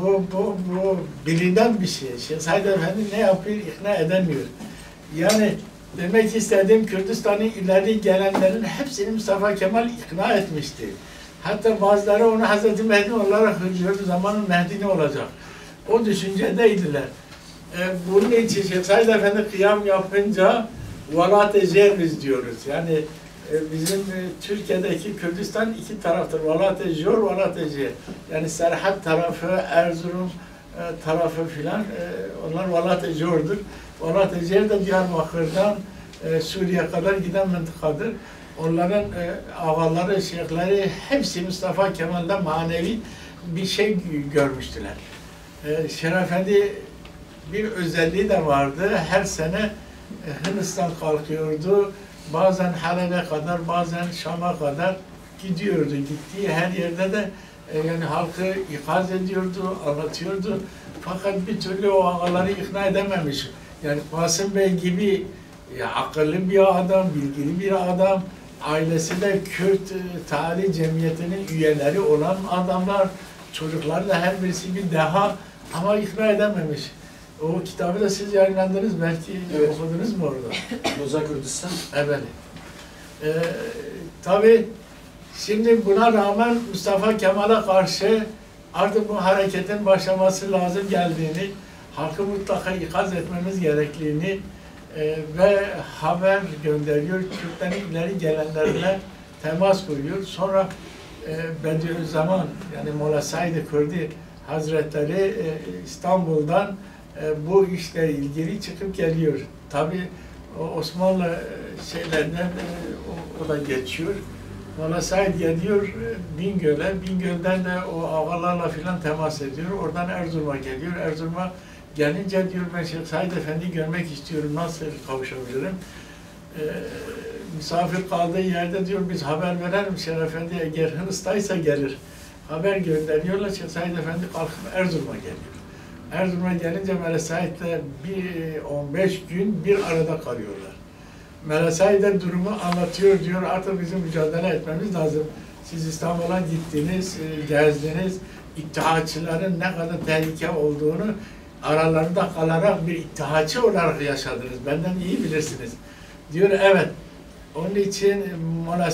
bu, bu, bu bilinen bir şey. Şeyh Said Efendi ne yapıyor ikna edemiyor. Yani demek istediğim Kürdistan'ın ileri gelenlerin hepsini Mustafa Kemal ikna etmişti. Hatta bazıları onu Hazreti Mehdi olarak görüyordu. Zamanın Mehdi ne olacak? O düşüncedeydiler. E, bunun için Şeyh Said Efendi kıyam yapınca Valat-ı Cerviz diyoruz. Yani bizim e, Türkiye'deki Kürdistan iki taraftır. Valat-ı Jor, Valat-ı Cer. Yani Serhat tarafı, Erzurum e, tarafı filan e, onlar Valat-ı Jor'dur. Valat-ı Cer de Diyarbakır'dan e, Suriye kadar giden mıntıkadır. Onların e, ağaları, şeyhleri hepsi Mustafa Kemal'de manevi bir şey görmüştüler. E, Şerefendi bir özelliği de vardı. Her sene e, Hindistan kalkıyordu. Bazen Halep'e kadar, bazen Şam'a kadar gidiyordu. Gittiği her yerde de e, yani halkı ikaz ediyordu, anlatıyordu. Fakat bir türlü o ağaları ikna edememiş. Yani Kasım Bey gibi ya, akıllı bir adam, bilgili bir adam, ailesi de Kürt e, Tarih Cemiyeti'nin üyeleri olan adamlar, çocuklar da her birisi bir deha ama ikna edememiş. O kitabı da siz yayınlandınız belki Evet. okudunuz mu orada? Loza Kürdistan. Evet. Ee, tabii şimdi buna rağmen Mustafa Kemal'e karşı artık bu hareketin başlaması lazım geldiğini, halkı mutlaka ikaz etmemiz gerektiğini e, ve haber gönderiyor. Kürtlerin ileri gelenlerine temas kuruyor. Sonra e, Bediüzzaman yani Mola Said Kürdi Hazretleri e, İstanbul'dan bu işle ilgili çıkıp geliyor. Tabii o Osmanlı e, şeylerinden e, o, o da geçiyor. Mola Said geliyor e, Bingöl'e. Bingöl'den de o ağalarla filan temas ediyor. Oradan Erzurum'a geliyor. Erzurum'a gelince diyor ben Şeyh Said Efendi görmek istiyorum. Nasıl kavuşabilirim? E, misafir kaldığı yerde diyor biz haber verelim Şeyh Efendi eğer hırstaysa gelir. Haber gönderiyorlar. Şeyh Said Efendi kalkıp Erzurum'a geliyor. Erzurum'a gelince Mele Said'le bir 15 gün bir arada kalıyorlar. De durumu anlatıyor diyor artık bizim mücadele etmemiz lazım. Siz İstanbul'a gittiniz, e, gezdiniz. İttihatçıların ne kadar tehlike olduğunu aralarında kalarak bir ittihatçı olarak yaşadınız. Benden iyi bilirsiniz. Diyor evet. Onun için Mola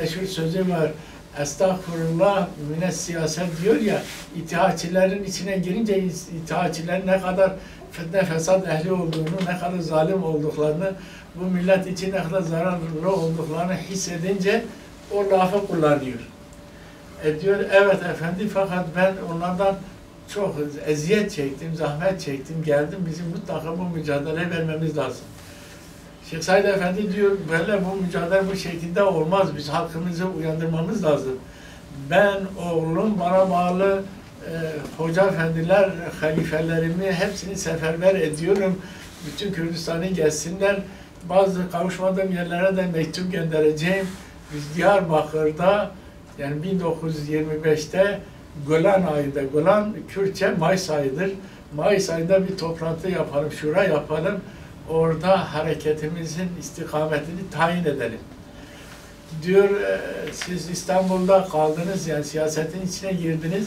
meşhur sözü var. Estağfurullah mine siyaset diyor ya, itaatçilerin içine girince itaatçilerin ne kadar fitne fesat ehli olduğunu, ne kadar zalim olduklarını, bu millet için ne kadar zararlı olduklarını hissedince o lafı kullanıyor. E diyor evet efendi fakat ben onlardan çok eziyet çektim, zahmet çektim, geldim bizim mutlaka bu mücadele vermemiz lazım. Şeyh Said Efendi diyor, böyle bu mücadele bu şekilde olmaz. Biz halkımızı uyandırmamız lazım. Ben, oğlum, bana bağlı e, hoca efendiler, halifelerimi hepsini seferber ediyorum. Bütün Kürdistan'ı gelsinler. Bazı kavuşmadığım yerlere de mektup göndereceğim. Biz Diyarbakır'da yani 1925'te Golan ayında, Golan Kürtçe Mayıs ayıdır. Mayıs ayında bir toplantı yapalım, şura yapalım orada hareketimizin istikametini tayin edelim. Diyor, e, siz İstanbul'da kaldınız, yani siyasetin içine girdiniz.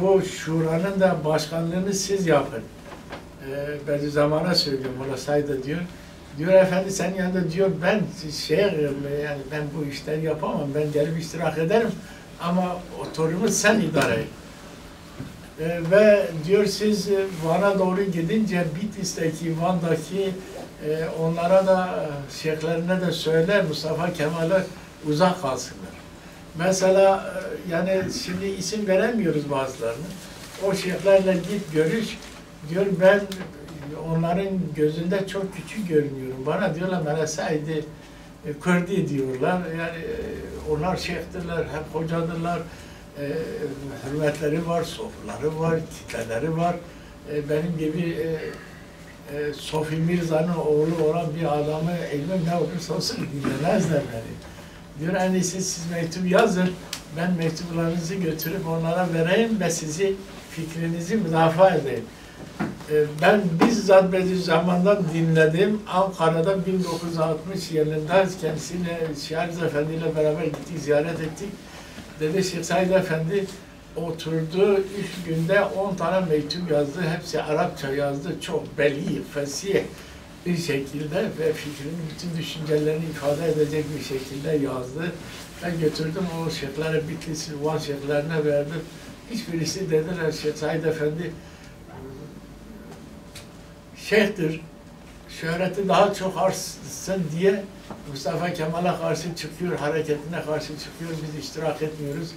Bu şuranın da başkanlığını siz yapın. E, Bediüzzaman'a söylüyorum, Mola Said'e diyor. Diyor efendi sen yanında diyor ben şey yani ben bu işleri yapamam ben gelip iştirak ederim ama otorumu sen idare et. E, ve diyor siz e, Van'a doğru gidince Bitlis'teki, Van'daki e, onlara da e, şeyhlerine de söyler Mustafa Kemal'e uzak kalsınlar. Mesela e, yani şimdi isim veremiyoruz bazılarını. O şeyhlerle git görüş diyor ben onların gözünde çok küçük görünüyorum. Bana diyorlar Said'i e, Kürdi diyorlar. Yani onlar şeyhtirler, hep hocadırlar e, hürmetleri var, sofraları var, kitleleri var. E, benim gibi e, e, Sofi Mirza'nın oğlu olan bir adamı elime ne olursa olsun dinlemezler beni. Diyor en iyisi siz mektup yazın, ben mektuplarınızı götürüp onlara vereyim ve sizi fikrinizi müdafaa edeyim. e, ben bizzat Bediüzzaman'dan dinledim. Ankara'da 1960 yılında kendisine Şahriz Efendi ile beraber gittik, ziyaret ettik. Dedi Şeyh Said Efendi oturdu, üç günde 10 tane mektup yazdı. Hepsi Arapça yazdı. Çok belli, fesih bir şekilde ve fikrinin bütün düşüncelerini ifade edecek bir şekilde yazdı. Ben götürdüm o şeyhlere, Bitlis, Van şeyhlerine verdim. Hiçbirisi dediler Şeyh Said Efendi şeyhtir, şöhreti daha çok artsın diye Mustafa Kemal'e karşı çıkıyor, hareketine karşı çıkıyor, biz iştirak etmiyoruz.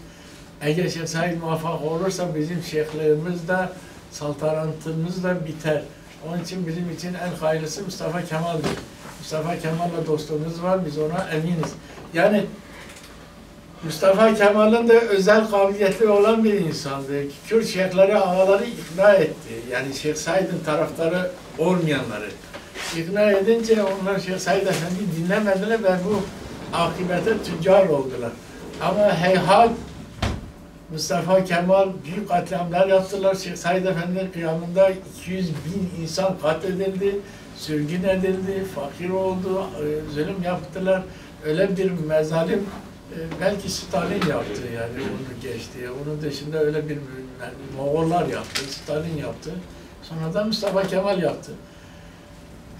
Eğer Şeyh Said muvaffak olursa bizim şeyhliğimiz de, saltanatımız da biter. Onun için bizim için en hayırlısı Mustafa Kemal'dir. Mustafa Kemal'la dostluğumuz var, biz ona eminiz. Yani Mustafa Kemal'in de özel kabiliyetli olan bir insandı. Kürt şeyhleri, ağaları ikna etti. Yani Şeyh Said'in taraftarı olmayanları. İkna edince onlar Şeyh Said Efendi dinlemediler ve bu akibete tüccar oldular. Ama heyhat Mustafa Kemal büyük katliamlar yaptılar. Şeyh Said Efendi'nin kıyamında 200 bin insan katledildi, sürgün edildi, fakir oldu, e, zulüm yaptılar. Öyle bir mezalim e, belki Stalin yaptı yani onu geçti. Onun dışında öyle bir yani Moğollar yaptı, Stalin yaptı. Sonra da Mustafa Kemal yaptı.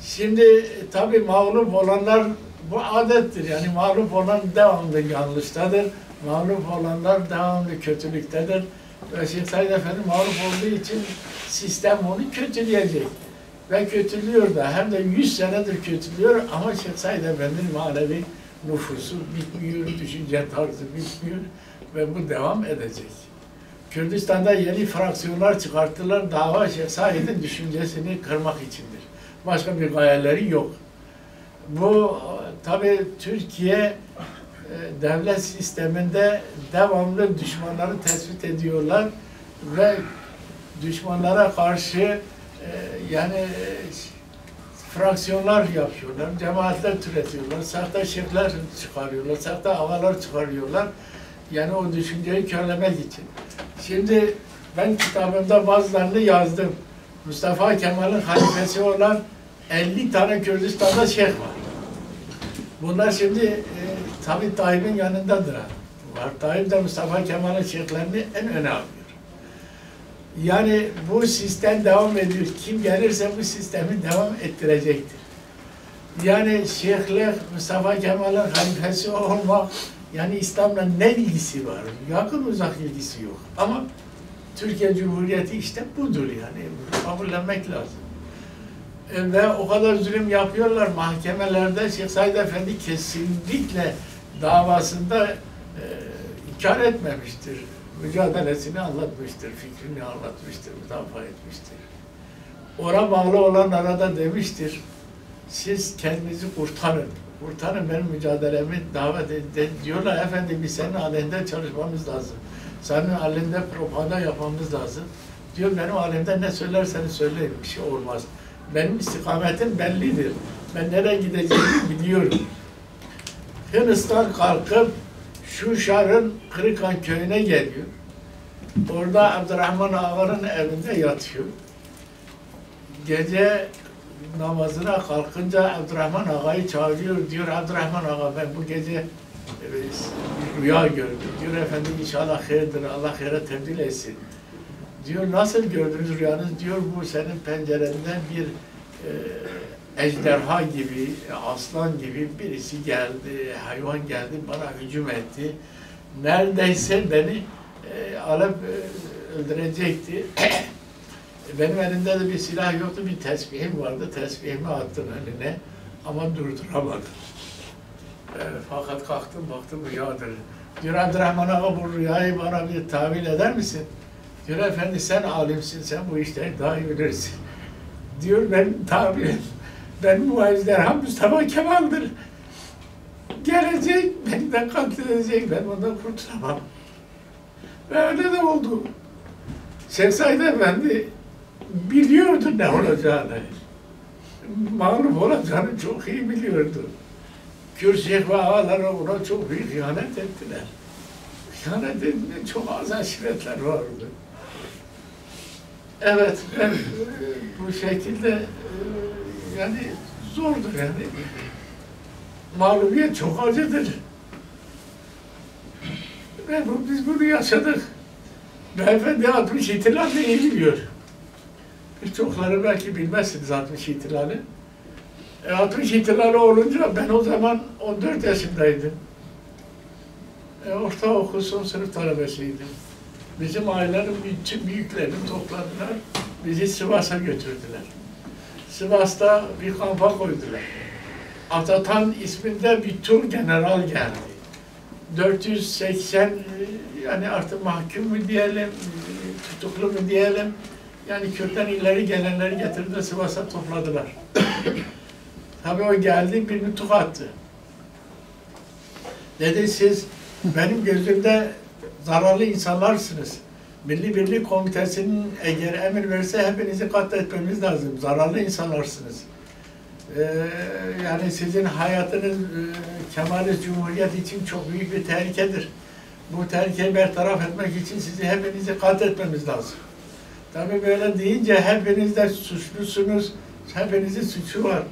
Şimdi e, tabii mağlup olanlar bu adettir. Yani mağlup olan devamlı yanlıştadır. Mağlup olanlar devamlı kötülüktedir. Şeyh Said Efendi mağlup olduğu için sistem onu kötüleyecek. Ve kötülüyor da hem de 100 senedir kötülüyor ama Şeyh Said Efendi'nin manevi nüfusu bitmiyor, düşünce tarzı bitmiyor ve bu devam edecek. Kürdistan'da yeni fraksiyonlar çıkarttılar. Dava Şeyh Said'in düşüncesini kırmak içindir. Başka bir gayeleri yok. Bu tabi Türkiye e, devlet sisteminde devamlı düşmanları tespit ediyorlar ve düşmanlara karşı e, yani e, fraksiyonlar yapıyorlar, cemaatler türetiyorlar, sahte şeyhler çıkarıyorlar, sahte havalar çıkarıyorlar. Yani o düşünceyi körlemek için. Şimdi ben kitabımda bazılarını yazdım. Mustafa Kemal'in halifesi olan 50 tane Kürdistan'da şeyh var. Bunlar şimdi e, tabi Tayyip'in yanındadır. Var. Tayyip de Mustafa Kemal'in şeyhlerini en öne alıyor. Yani bu sistem devam ediyor. Kim gelirse bu sistemi devam ettirecektir. Yani şeyhler Mustafa Kemal'in halifesi olmak yani İslam'la ne ilgisi var? Yakın uzak ilgisi yok. Ama Türkiye Cumhuriyeti işte budur yani. Kabullenmek lazım. Ve o kadar zulüm yapıyorlar mahkemelerde. Şeyh Said Efendi kesinlikle davasında e, inkar etmemiştir. Mücadelesini anlatmıştır, fikrini anlatmıştır, müdafaa etmiştir. Ona bağlı olanlara da demiştir, siz kendinizi kurtarın. Kurtarın benim mücadelemi davet edin. Diyorlar efendim biz senin aleyhinde çalışmamız lazım. Senin aleyhinde propaganda yapmamız lazım. Diyor benim alemde ne söylerseniz söyleyin bir şey olmaz. Benim istikametim bellidir. Ben nereye gideceğimi biliyorum. Hindistan kalkıp Şuşar'ın Kırıkan köyüne geliyor. Orada Abdurrahman Ağa'nın evinde yatıyor. Gece namazına kalkınca Abdurrahman Ağa'yı çağırıyor. Diyor Abdurrahman Ağa ben bu gece e, rüya gördüm. Diyor efendim inşallah hayırdır. Allah hayra tebdil etsin. Diyor nasıl gördünüz rüyanız? Diyor bu senin pencerenden bir e, ejderha gibi, aslan gibi birisi geldi, hayvan geldi, bana hücum etti. Neredeyse beni e, alıp e, öldürecekti. Benim elimde de bir silah yoktu, bir tesbihim vardı. Tesbihimi attım eline ama durduramadım. E, fakat kalktım, baktım rüyadır. Diyor Abdurrahman Ağa bu rüyayı bana bir tavil eder misin? Diyor efendi sen alimsin, sen bu işleri daha iyi bilirsin. Diyor ben tavil ben bu ejderha Mustafa Kemal'dir. Gelecek, beni de katledecek, ben ondan kurtulamam. Ve öyle de oldu. Şeyh Said Efendi biliyordu ne olacağını. Mağlup olacağını çok iyi biliyordu. Şeyh ve ağaları ona çok büyük ihanet ettiler. İhanet ettiler, çok az aşiretler vardı. Evet, ben bu şekilde e, yani zordur yani. Mağlubiyet çok acıdır. Ve bu, biz bunu yaşadık. Beyefendi 60 ihtilali iyi biliyor. Birçokları belki bilmezsiniz 60 ihtilali. E, 60 ihtilali olunca ben o zaman 14 yaşındaydım. E, ortaokul son sınıf talebesiydim. Bizim bütün büyüklerini topladılar. Bizi Sivas'a götürdüler. Sivas'ta bir kampa koydular. Atatan isminde bir tur general geldi. 480 e, yani artık mahkum mu diyelim, tutuklu mu diyelim. Yani Kürt'ten ileri gelenleri getirdiler Sivas'a topladılar. Tabii o geldi bir nutuk attı. Dedi siz benim gözümde zararlı insanlarsınız. Milli Birlik Komitesi'nin eğer emir verirse hepinizi katletmemiz lazım. Zararlı insanlarsınız. Ee, yani sizin hayatınız e, Kemalist Cumhuriyet için çok büyük bir tehlikedir. Bu tehlikeyi bertaraf etmek için sizi hepinizi katletmemiz lazım. Tabii böyle deyince hepiniz de suçlusunuz, hepinizin suçu var.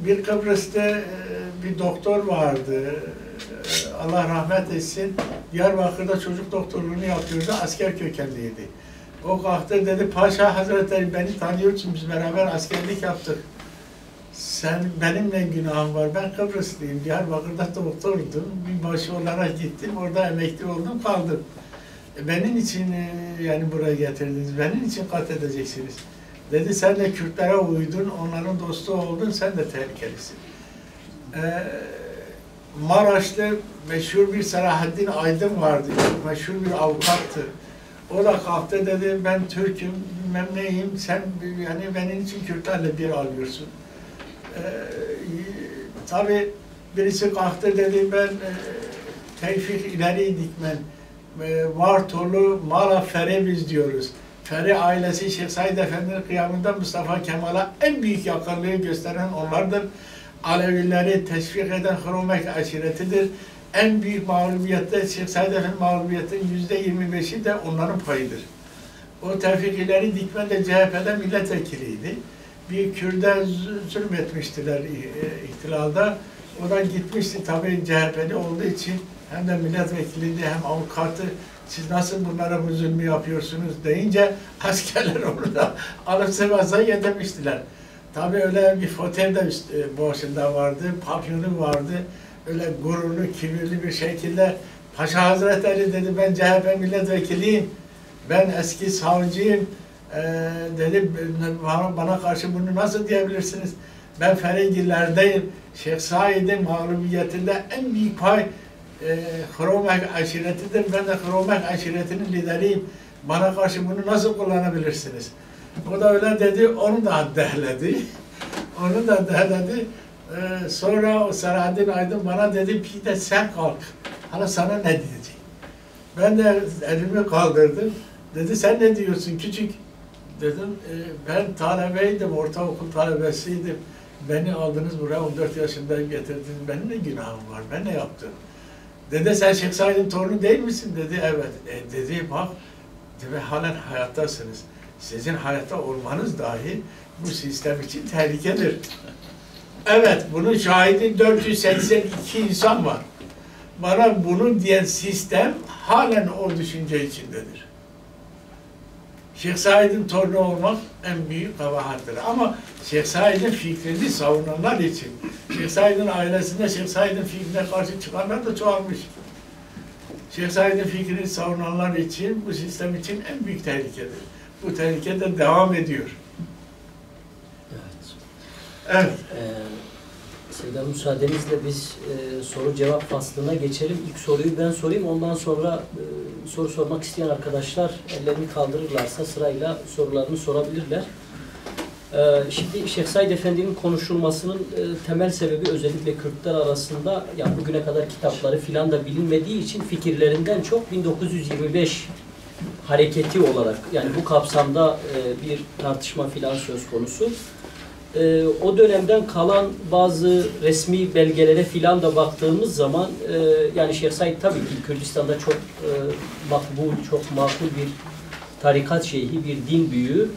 Bir Kıbrıs'ta e, bir doktor vardı, E, Allah rahmet etsin. Diyarbakır'da çocuk doktorluğunu yapıyordu, asker kökenliydi. O kalktı dedi, Paşa Hazretleri beni tanıyorsun, biz beraber askerlik yaptık. Sen benimle günahım var, ben Kıbrıslıyım, Diyarbakır'da doktordum, bir başı olarak gittim, orada emekli oldum, kaldım. E, Benim için e, yani buraya getirdiniz, benim için kat edeceksiniz. Dedi sen de Kürtlere uydun, onların dostu oldun, sen de tehlikelisin. Ee, Maraş'ta meşhur bir Selahaddin Aydın vardı, meşhur bir avukattı. O da kalktı dedi, ben Türk'üm, bilmem neyim, sen yani benim için Kürtlerle bir alıyorsun. Ee, tabii birisi kalktı dedi, ben e, Tevfik ileri dikmen, e, Vartolu Mala Fere biz diyoruz. Feri ailesi Şeyh Said Efendi'nin kıyamında Mustafa Kemal'a en büyük yakınlığı gösteren onlardır. Alevileri teşvik eden Hromek aşiretidir. En büyük mağlubiyette Şeyh Said Efendi mağlubiyetin yüzde 25'i de onların payıdır. O tevfikileri Dikmen de CHP'de milletvekiliydi. Bir Kürt'e zulmetmiştiler i- ihtilalda. O da gitmişti tabii CHP'li olduğu için hem de milletvekiliydi hem avukatı. Siz nasıl bunlara bu zulmü yapıyorsunuz deyince askerler onu da alıp Sivas'a getirmiştiler. Tabii öyle bir üst, e, başında vardı, papyonu vardı. Öyle gururlu, kibirli bir şekilde Paşa Hazretleri dedi ben CHP milletvekiliyim, ben eski savcıyım. Ee, dedi bana karşı bunu nasıl diyebilirsiniz? Ben Ferengiller'deyim. Şeyh Said'in mağlubiyetinde en büyük pay e, Hromek aşiretidir. Ben de Hromek aşiretinin lideriyim. Bana karşı bunu nasıl kullanabilirsiniz? O da öyle dedi, onu da dehledi. Onu da dehledi. Ee, sonra o Selahaddin Aydın bana dedi, bir de sen kalk. Hala sana ne diyecek? Ben de elimi kaldırdım. Dedi sen ne diyorsun küçük? Dedim "E, ben talebeydim, ortaokul talebesiydim. Beni aldınız buraya 14 yaşındayım getirdiniz. Benim ne günahım var? Ben ne yaptım? Dede sen Şeyh torunu değil misin? Dedi evet. E, dedi bak halen hayattasınız. Sizin hayatta olmanız dahi bu sistem için tehlikedir. Evet, bunun şahidi 482 insan var. Bana bunu diyen sistem halen o düşünce içindedir. Şeyh Said'in torunu olmak en büyük kabahattir. Ama Şeyh Said'in fikrini savunanlar için, Şeyh Said'in ailesinde Şeyh Said'in fikrine karşı çıkanlar da çoğalmış. Şeyh Said'in fikrini savunanlar için bu sistem için en büyük tehlikedir. Bu tehlike de devam ediyor. Evet. Evet. Ee, Sevda müsaadenizle biz e, soru cevap faslına geçelim. İlk soruyu ben sorayım. Ondan sonra e, soru sormak isteyen arkadaşlar ellerini kaldırırlarsa sırayla sorularını sorabilirler. Ee, şimdi Şeyh Said Efendi'nin konuşulmasının e, temel sebebi özellikle Kürtler arasında ya bugüne kadar kitapları filan da bilinmediği için fikirlerinden çok 1925 hareketi olarak yani bu kapsamda e, bir tartışma filan söz konusu. E, o dönemden kalan bazı resmi belgelere filan da baktığımız zaman e, yani Şeyh Said tabii ki Kürdistan'da çok e, makbul, çok makul bir tarikat şeyhi, bir din büyüğü.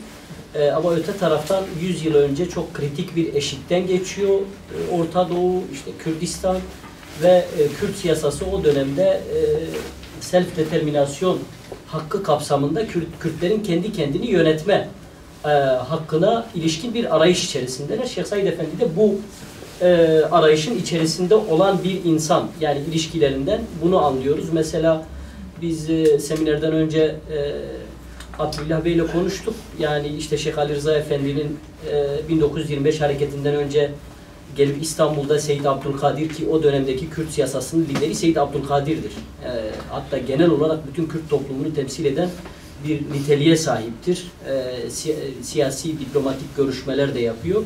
E, ama öte taraftan 100 yıl önce çok kritik bir eşikten geçiyor e, Orta Doğu, işte Kürdistan ve e, Kürt siyasası o dönemde e, self determinasyon hakkı kapsamında Kürt, Kürtlerin kendi kendini yönetme e, hakkına ilişkin bir arayış içerisindeler. Şeyh Said Efendi de bu e, arayışın içerisinde olan bir insan. Yani ilişkilerinden bunu anlıyoruz. Mesela biz e, seminerden önce e, Abdullah Bey ile konuştuk. Yani işte Şeyh Ali Rıza Efendi'nin e, 1925 hareketinden önce gelip İstanbul'da Seyyid Abdülkadir ki o dönemdeki Kürt siyasasının lideri Seyyid Abdülkadir'dir. E, hatta genel olarak bütün Kürt toplumunu temsil eden bir niteliğe sahiptir. E, si- siyasi, diplomatik görüşmeler de yapıyor.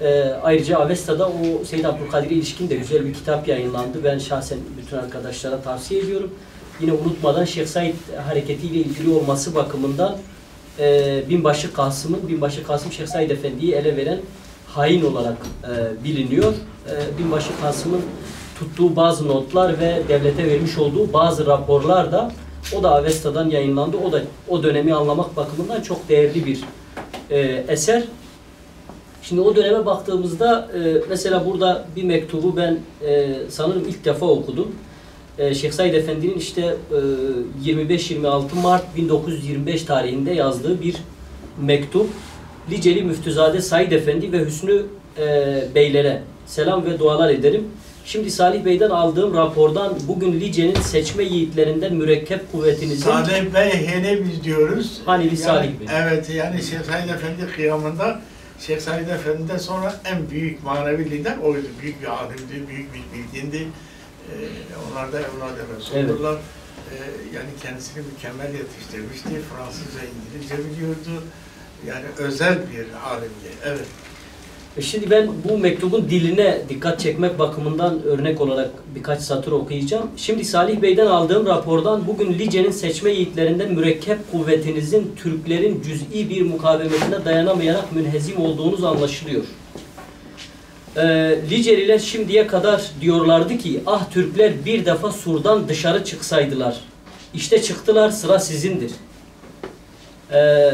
E, ayrıca Avesta'da o Seyyid Abdülkadir'e ilişkin de güzel bir kitap yayınlandı. Ben şahsen bütün arkadaşlara tavsiye ediyorum. Yine unutmadan Şeyh Said hareketiyle ilgili olması bakımından e, Binbaşı Kasım'ın, Binbaşı Kasım Şeyh Said Efendi'yi ele veren hain olarak e, biliniyor. E, Binbaşı Kasım'ın tuttuğu bazı notlar ve devlete vermiş olduğu bazı raporlar da o da Avesta'dan yayınlandı. O da o dönemi anlamak bakımından çok değerli bir e, eser. Şimdi o döneme baktığımızda e, mesela burada bir mektubu ben e, sanırım ilk defa okudum. E, Şeyh Said Efendi'nin işte e, 25-26 Mart 1925 tarihinde yazdığı bir mektup. Liceli Müftüzade Said Efendi ve Hüsnü e, Beylere selam ve dualar ederim. Şimdi Salih Bey'den aldığım rapordan bugün Lice'nin seçme yiğitlerinden mürekkep kuvvetinizin Salih Bey hele biz diyoruz. Hani bir Salih Bey. Evet yani Şeyh Said Efendi kıyamında Şeyh Said Efendi'den sonra en büyük manevi lider oydu. Büyük bir alimdi, büyük bir bilgindi. Ee, onlar da evladı Resulullah. Ee, yani kendisini mükemmel yetiştirmişti. Fransızca, İngilizce biliyordu. Yani özel bir alimdi. Evet. E Şimdi ben bu mektubun diline dikkat çekmek bakımından örnek olarak birkaç satır okuyacağım. Şimdi Salih Bey'den aldığım rapordan bugün Lice'nin seçme yiğitlerinden mürekkep kuvvetinizin Türklerin cüz'i bir mukavemetine dayanamayarak münhezim olduğunuz anlaşılıyor. Ee, Liceliler şimdiye kadar diyorlardı ki ah Türkler bir defa surdan dışarı çıksaydılar. İşte çıktılar sıra sizindir. Ee,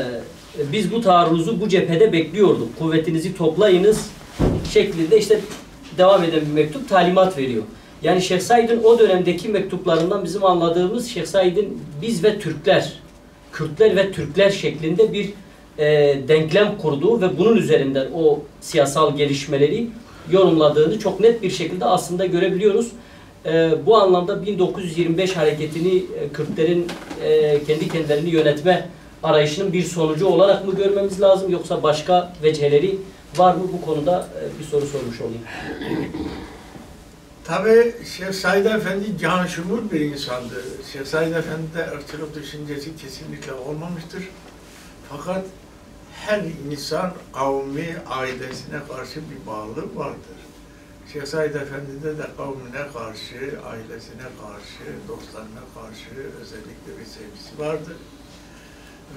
biz bu taarruzu bu cephede bekliyorduk. Kuvvetinizi toplayınız şeklinde işte devam eden bir mektup talimat veriyor. Yani Şeyh Said'in o dönemdeki mektuplarından bizim anladığımız Şeyh Said'in biz ve Türkler, Kürtler ve Türkler şeklinde bir e, denklem kurduğu ve bunun üzerinden o siyasal gelişmeleri yorumladığını çok net bir şekilde aslında görebiliyoruz. E, bu anlamda 1925 hareketini e, Kürtlerin e, kendi kendilerini yönetme arayışının bir sonucu olarak mı görmemiz lazım yoksa başka veceleri var mı bu konuda e, bir soru sormuş olayım. Tabii Şeyh Said Efendi can şumur bir insandı. Şeyh Said Efendi'de ırkçılık düşüncesi kesinlikle olmamıştır. Fakat her insan kavmi, ailesine karşı bir bağlılık vardır. Şeyh Said Efendi'de de kavmine karşı, ailesine karşı, dostlarına karşı özellikle bir sevgisi vardır.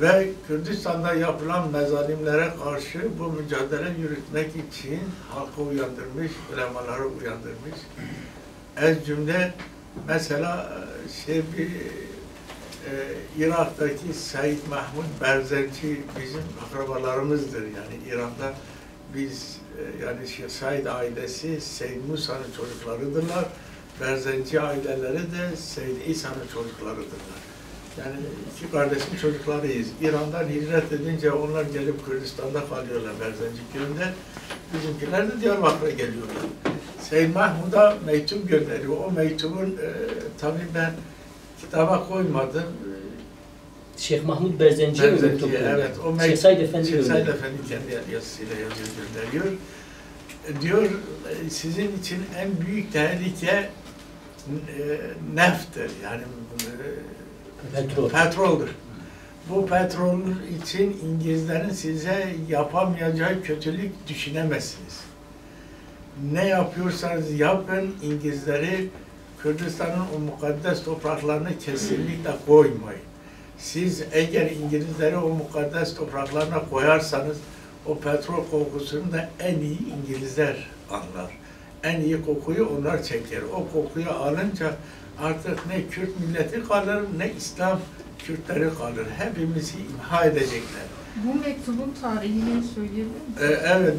Ve Kürdistan'da yapılan mezalimlere karşı bu mücadele yürütmek için halkı uyandırmış, ulemaları uyandırmış. Ez cümle mesela e, şey bir e, Irak'taki Said Mahmud Berzerci bizim akrabalarımızdır. Yani İran'da biz e, yani Şeyh Said ailesi Seyyid Musa'nın çocuklarıdırlar. Berzenci aileleri de Seyyid İsa'nın çocuklarıdırlar. Yani iki kardeşin çocuklarıyız. İran'dan hicret edince onlar gelip Kürdistan'da kalıyorlar Berzenci köyünde. Bizimkiler de Diyarbakır'a geliyorlar. Seyyid Mahmud'a mektup gönderiyor. O mektubun e, tabii ben kitaba koymadım. Şeyh Mahmud Berzenci'ye mi mektup gönderdi? evet. O Şeyh Said Efendi Şeyh Said. Efendi kendi yazısıyla yazıyor, gönderiyor. E, Diyor, e, sizin için en büyük tehlike e, nefttir. Yani e, Petrol. petroldür. Bu petrol için İngilizlerin size yapamayacağı kötülük düşünemezsiniz. Ne yapıyorsanız yapın, İngilizleri Kürdistan'ın o mukaddes topraklarını kesinlikle koymayın. Siz eğer İngilizleri o mukaddes topraklarına koyarsanız o petrol kokusunu da en iyi İngilizler anlar. En iyi kokuyu onlar çeker. O kokuyu alınca artık ne Kürt milleti kalır ne İslam Kürtleri kalır. Hepimizi imha edecekler. Bu mektubun tarihini söyleyebilir misiniz? Ee, evet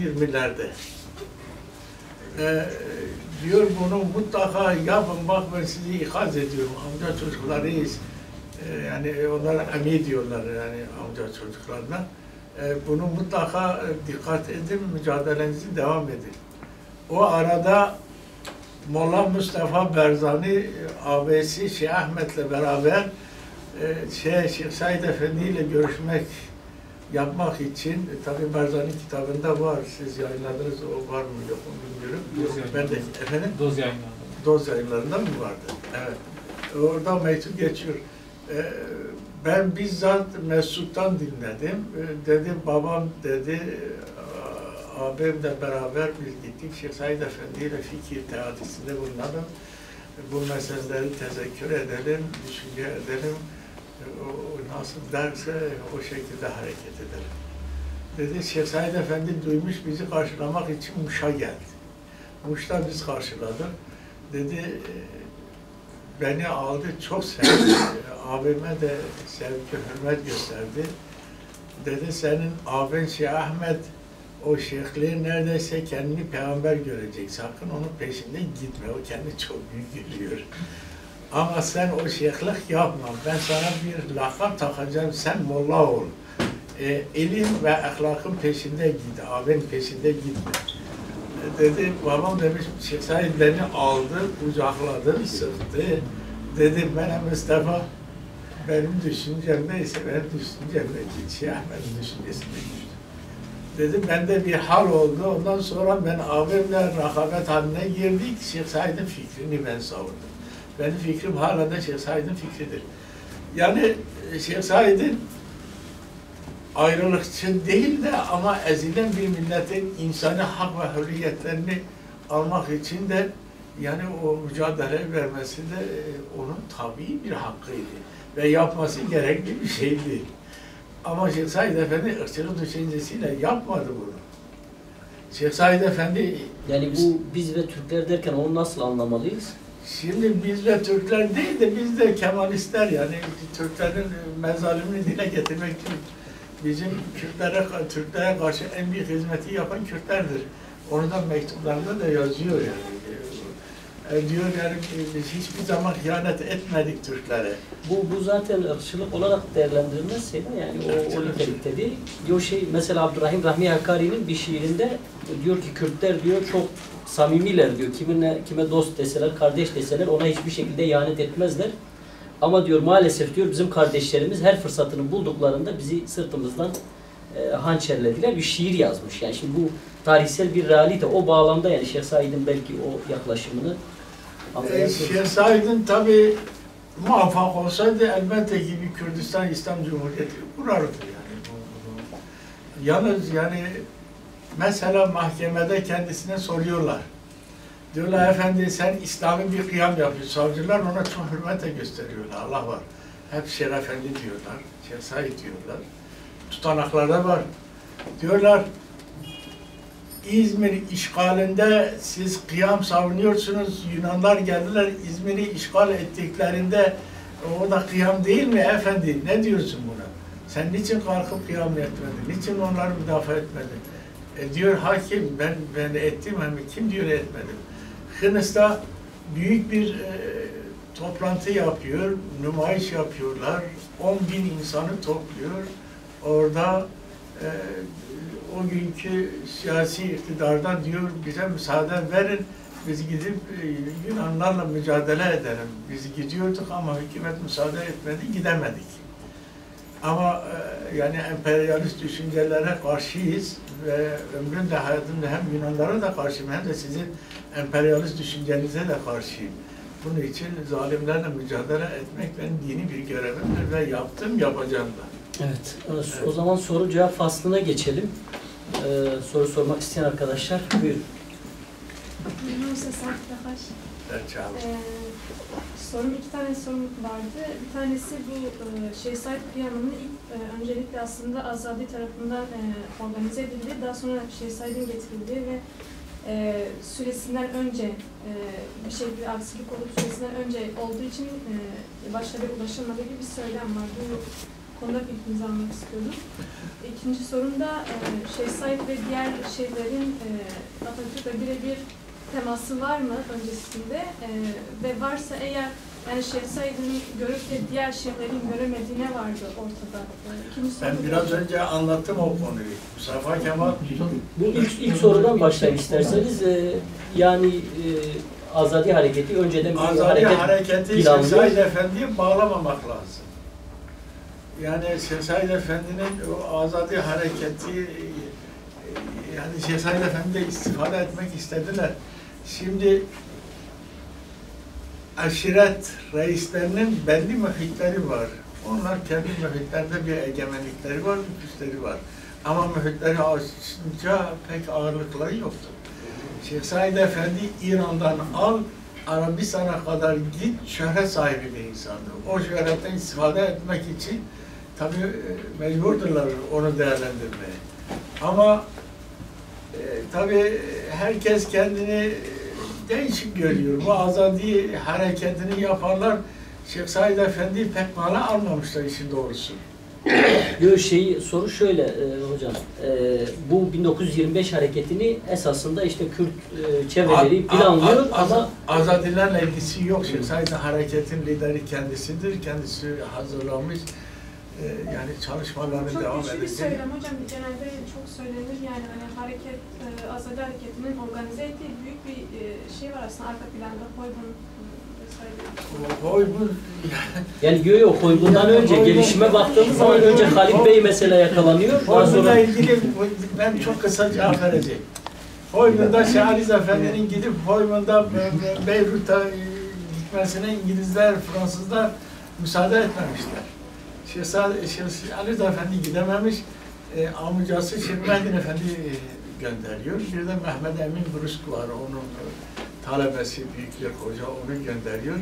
1920'lerde. Ee, diyor bunu mutlaka yapın bak ben sizi ikaz ediyorum. Amca çocuklarıyız. Ee, yani onlar emi diyorlar yani amca çocuklarına. Ee, bunu mutlaka dikkat edin, mücadelenizi devam edin. O arada Molla Mustafa Berzani e, abisi Şeyh Ahmet'le beraber e, şey, Şeyh Said Efendi ile görüşmek yapmak için e, tabi Berzani kitabında var. Siz yayınladınız o var mı yok mu bilmiyorum. Doz. Ben de efendim Doz yayınlandı. Doz yayınlarında mı vardı? Evet. Orada mektup geçiyor. Ee, ben bizzat Mesut'tan dinledim. Ee, dedi babam dedi abimle beraber biz gittik Şeyh Said Efendi ile fikir teatisinde bulunalım. Bu meseleleri tezekkür edelim, düşünce edelim. O, nasıl derse o şekilde hareket edelim. Dedi Şeyh Said Efendi duymuş bizi karşılamak için Muş'a geldi. Muş'ta biz karşıladık. Dedi beni aldı çok sevdi. Abime de sevgi, hürmet gösterdi. Dedi senin abin Şeyh Ahmet o şeyhliği neredeyse kendini peygamber görecek. Sakın onun peşinden gitme. O kendi çok büyük görüyor. Ama sen o şeyhlik yapma. Ben sana bir lakap takacağım. Sen molla ol. E, ilim ve ahlakın peşinde git. Abin peşinde gitme. E, dedi babam demiş Şeyh Said beni aldı, kucakladı, sıktı. Dedi bana Mustafa benim düşüncem neyse benim düşüncemle git. Şeyh Ahmet'in düşüncesine düştü. Dedi bende bir hal oldu. Ondan sonra ben abimle rakabet haline girdik. Şeyh Said'in fikrini ben savundum. Benim fikrim hala da Şeyh Said'in fikridir. Yani e, Şeyh Said'in ayrılıkçı değil de ama ezilen bir milletin insani hak ve hürriyetlerini almak için de yani o mücadele vermesi de e, onun tabii bir hakkıydı. Ve yapması gerekli bir şeydi. Ama Şeyh Said Efendi ırkçılık düşüncesiyle yapmadı bunu. Şeyh Said Efendi Yani bu biz ve Türkler derken onu nasıl anlamalıyız? Şimdi biz de Türkler değil de biz de Kemalistler yani Türklerin mezalimini dile getirmek için bizim Kürtlere, Türklere karşı en büyük hizmeti yapan Kürtlerdir. Onu da mektuplarında da yazıyor yani. E, diyor yani biz hiçbir zaman ihanet etmedik Türklere. Bu, bu zaten ırkçılık olarak değerlendirilmezse de yani o, o nitelikte değil. Diyor şey mesela Abdurrahim Rahmi Hakkari'nin bir şiirinde diyor ki Kürtler diyor çok samimiler diyor. Kimine, kime dost deseler, kardeş deseler ona hiçbir şekilde ihanet etmezler. Ama diyor maalesef diyor bizim kardeşlerimiz her fırsatını bulduklarında bizi sırtımızdan e, hançerlediler. Bir şiir yazmış. Yani şimdi bu tarihsel bir realite. O bağlamda yani Şeyh Said'in belki o yaklaşımını E, Said'in tabi muvaffak olsaydı elbette ki bir Kürdistan İslam Cumhuriyeti kurardı yani. Yalnız yani mesela mahkemede kendisine soruyorlar. Diyorlar efendi sen İslam'ın bir kıyam yapıyorsun. Savcılar ona çok hürmetle gösteriyorlar. Allah var. Hep Şeyh Efendi diyorlar. Şeyh Said diyorlar. Tutanaklarda var. Diyorlar İzmir işgalinde siz kıyam savunuyorsunuz. Yunanlar geldiler İzmir'i işgal ettiklerinde o da kıyam değil mi efendi? Ne diyorsun buna? Sen niçin kalkıp kıyam etmedin? Niçin onları müdafaa etmedin? E diyor hakim ben ben ettim ama kim diyor etmedim? Hınıs'ta büyük bir e, toplantı yapıyor, nümayiş yapıyorlar. 10 bin insanı topluyor. Orada e, o günkü siyasi iktidardan diyor bize müsaade verin biz gidip e, Yunanlarla mücadele edelim. Biz gidiyorduk ama hükümet müsaade etmedi, gidemedik. Ama e, yani emperyalist düşüncelere karşıyız ve ömrümde hayatımda hem Yunanlara da karşıyım hem de sizin emperyalist düşüncenize de karşıyım. Bunun için zalimlerle mücadele etmek benim dini bir görevimdir ve yaptım, yapacağım da. Evet. e, O zaman soru cevap faslına geçelim. Ee, soru sormak isteyen arkadaşlar buyurun. Ee, sorum iki tane sorum vardı. Bir tanesi bu e, Şeyh Said kıyamının ilk e, öncelikle aslında Azadi tarafından e, organize edildiği, daha sonra Şeyh Said'in getirildiği ve e, süresinden önce e, bir şey bir aksilik olup süresinden önce olduğu için e, başarıya ulaşılmadığı gibi bir söylem var. Bu konuda fikrinizi almak istiyordum. İkinci sorum da e, Şeyh Said ve diğer şeylerin e, Atatürk'le birebir teması var mı öncesinde? E, ve varsa eğer yani Şeyh Said'in görüp de diğer şeylerin göremediği ne vardı ortada? E, ikinci Ben biraz önce anlattım o konuyu. Mustafa Kemal Bu ilk, ilk sorudan başlayayım isterseniz. Ee, yani e, Azadi Hareketi önceden bir Azadi hareket hareketi planlıyor. Şeyh Efendi'yi bağlamamak lazım. Yani Şeyh Efendi'nin o azadi hareketi yani Şeyh Efendi de istifade etmek istediler. Şimdi aşiret reislerinin belli mühitleri var. Onlar kendi mühitlerinde bir egemenlikleri var, güçleri var. Ama mühitleri açınca pek ağırlıkları yoktu. Şeyh Said Efendi İran'dan al, Arabistan'a kadar git, şöhret sahibi bir insandı. O şöhretten istifade etmek için tabii e, mecburdurlar onu değerlendirmeye. Ama e, tabii herkes kendini e, değişik görüyor. Bu azadi hareketini yapanlar Şeyh Said Efendi pek bana almamışlar işin doğrusu. Yo, şey, soru şöyle e, hocam. E, bu 1925 hareketini esasında işte Kürt e, çevreleri A- a- planlıyor a- ama Azadilerle ilgisi yok. Şeyh Said hareketin lideri kendisidir. Kendisi hazırlamış. E, yani çalışmalarını Çok devam güçlü bir edecek. söylem hocam. Genelde çok söylenir yani hani hareket, e, Azadi hareketinin organize ettiği büyük bir e, şey var aslında arka planda Hoybun bu yani yo Hoygun'dan Yani önce Hoygun- gelişime baktığımız zaman Hoygun- önce Halil Bey mesela yakalanıyor. Sonra ilgili ben çok kısa cevap vereceğim. Hoygun'da Şahriz Efendi'nin gidip Hoygun'da Be- Beyrut'a gitmesine İngilizler, Fransızlar müsaade etmemişler. Sa- Şeyh Ali Efendi gidememiş, e, amcası Şeyh Mehdin Efendi e, gönderiyor. Bir de Mehmet Emin Brusk var, onun e, talebesi, büyük bir hoca, onu gönderiyor.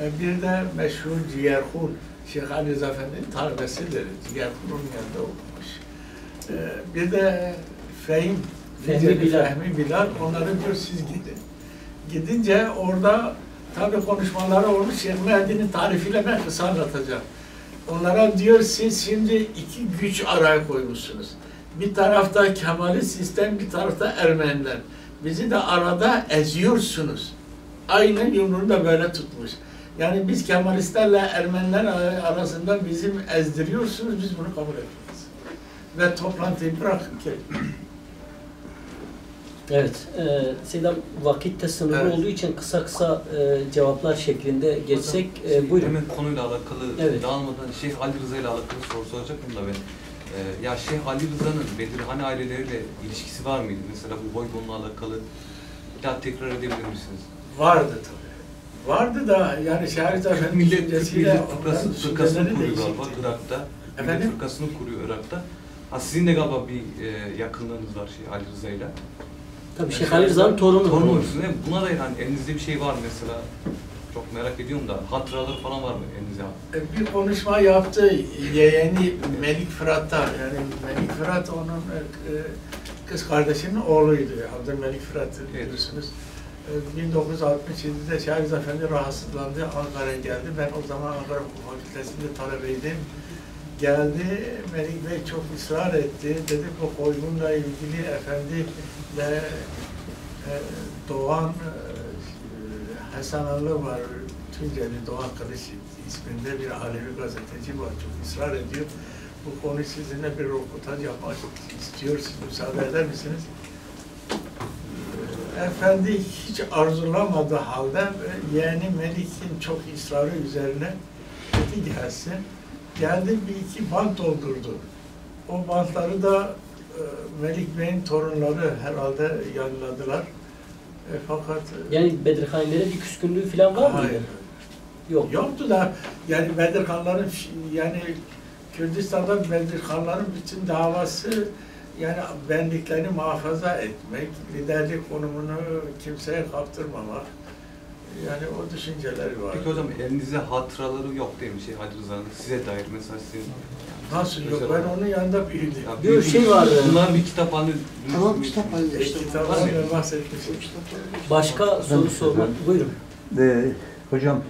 E, bir de meşhur Ciğerhul, Şeyh Ali Efendi'nin talebesidir. Ciğerhul onun yanında okumuş. E, bir de Fehim, Fehmi Bilal. Fehmi Bilal, onları diyor siz gidin. Gidince orada tabi konuşmaları olmuş, Şeyh Mehdi'nin tarifiyle ben kısa anlatacağım. Onlara diyor siz şimdi iki güç araya koymuşsunuz. Bir tarafta Kemalist sistem, bir tarafta Ermeniler. Bizi de arada eziyorsunuz. Aynen yumruğunu da böyle tutmuş. Yani biz Kemalistlerle Ermeniler arasında bizim ezdiriyorsunuz, biz bunu kabul etmeyiz. Ve toplantıyı bırakın ki. Evet, e, Selam vakitte sınırlı Evet. olduğu için kısa kısa e, cevaplar şeklinde geçsek. E, buyurun. Hemen konuyla alakalı Evet. dağılmadan Şeyh Ali Rıza ile alakalı soru soracaktım da ben. Ee, ya Şeyh Ali Rıza'nın Bedirhane aileleriyle ilişkisi var mıydı? Mesela bu Hoybon'la alakalı bir daha tekrar edebilir misiniz? Vardı tabii. Vardı da yani Şahit Efendi Millet, Millet Fırkası, fırkasını kuruyor galiba. Irak'ta. Efendim? Millet Fırkasını kuruyor Irak'ta. Ha, sizin de galiba bir e, yakınlığınız var Şeyh Ali Rıza ile. Tabii Şeyh Ali Rıza'nın torunu. Torun musunuz? değil mi? Buna dair hani elinizde bir şey var mı mesela? Çok merak ediyorum da hatıraları falan var mı elinizde? E, Bir konuşma yaptı yeğeni Melik Fırat'ta. Yani Melik Fırat onun e, e, kız kardeşinin oğluydu. Abdülmelik Fırat biliyorsunuz. E, 1967'de Şahriz Efendi rahatsızlandı. Ankara'ya geldi. Ben o zaman Ankara Hukuk Fakültesi'nde talebeydim. Geldi, Melik Bey çok ısrar etti. Dedi bu koyunla ilgili efendi ve e, Doğan e, Hasan Ali var. Tunceli Doğan Kılıç isminde bir Alevi gazeteci var. Çok ısrar ediyor. Bu konuyu sizinle bir röportaj yapmak istiyor. Siz müsaade eder misiniz? E, Efendi hiç arzulamadığı halde yeğeni Melik'in çok ısrarı üzerine dedi gelsin. Geldi bir iki bant doldurdu. O bantları da Melik Bey'in torunları herhalde yayınladılar. E, fakat e, Yani Bedirhanelere bir küskünlüğü falan var mıydı? hayır. Yok. Yoktu da yani Bedirhanların yani Kürdistan'da Bedirhanların bütün davası yani benliklerini muhafaza etmek, liderlik konumunu kimseye kaptırmamak. Yani o düşünceler var. Peki hocam elinizde hatıraları yok değil mi şey Ali Rıza'nın size dair mesela sizin Nasıl yok? Ben onun yanında büyüdüm. Ya Bir şey var. Bunların bir kitap halinde Tamam kitap halinde işte. kitabını bahsetmişim. Başka soru sormak. Buyurun. Ee, hocam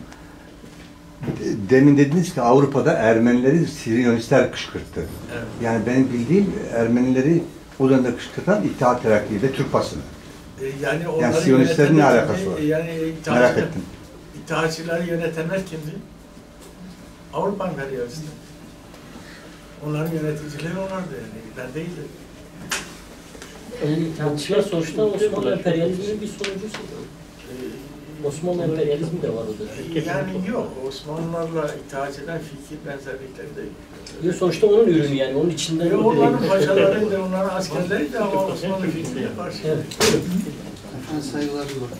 de- demin dediniz ki Avrupa'da Ermenileri Siryonistler kışkırttı. Evet. Yani benim bildiğim Ermenileri o dönemde kışkırtan İttihat Terakki ve Türk basını. E, Yani onları Siyonistlerin ne alakası var? Yani Merak İttihatçılar- ettim. İttihatçıları yönetenler kimdi? Avrupa emperyalistleri. Onların yöneticileri onlardı yani. Ben değildim. Yani İttihatçılar sonuçta Osmanlı emperyalizminin bir sonucusu. E, Osmanlı emperyalizmi de var o dönem. Yani yok. Osmanlılarla İttihatçılar fikir benzerlikleri de yok. Ya sonuçta onun ürünü yani onun içinden. E, onların paşaları da, onların askerleri de ama Osmanlı fikrine karşı. Evet. Efendim saygılar var.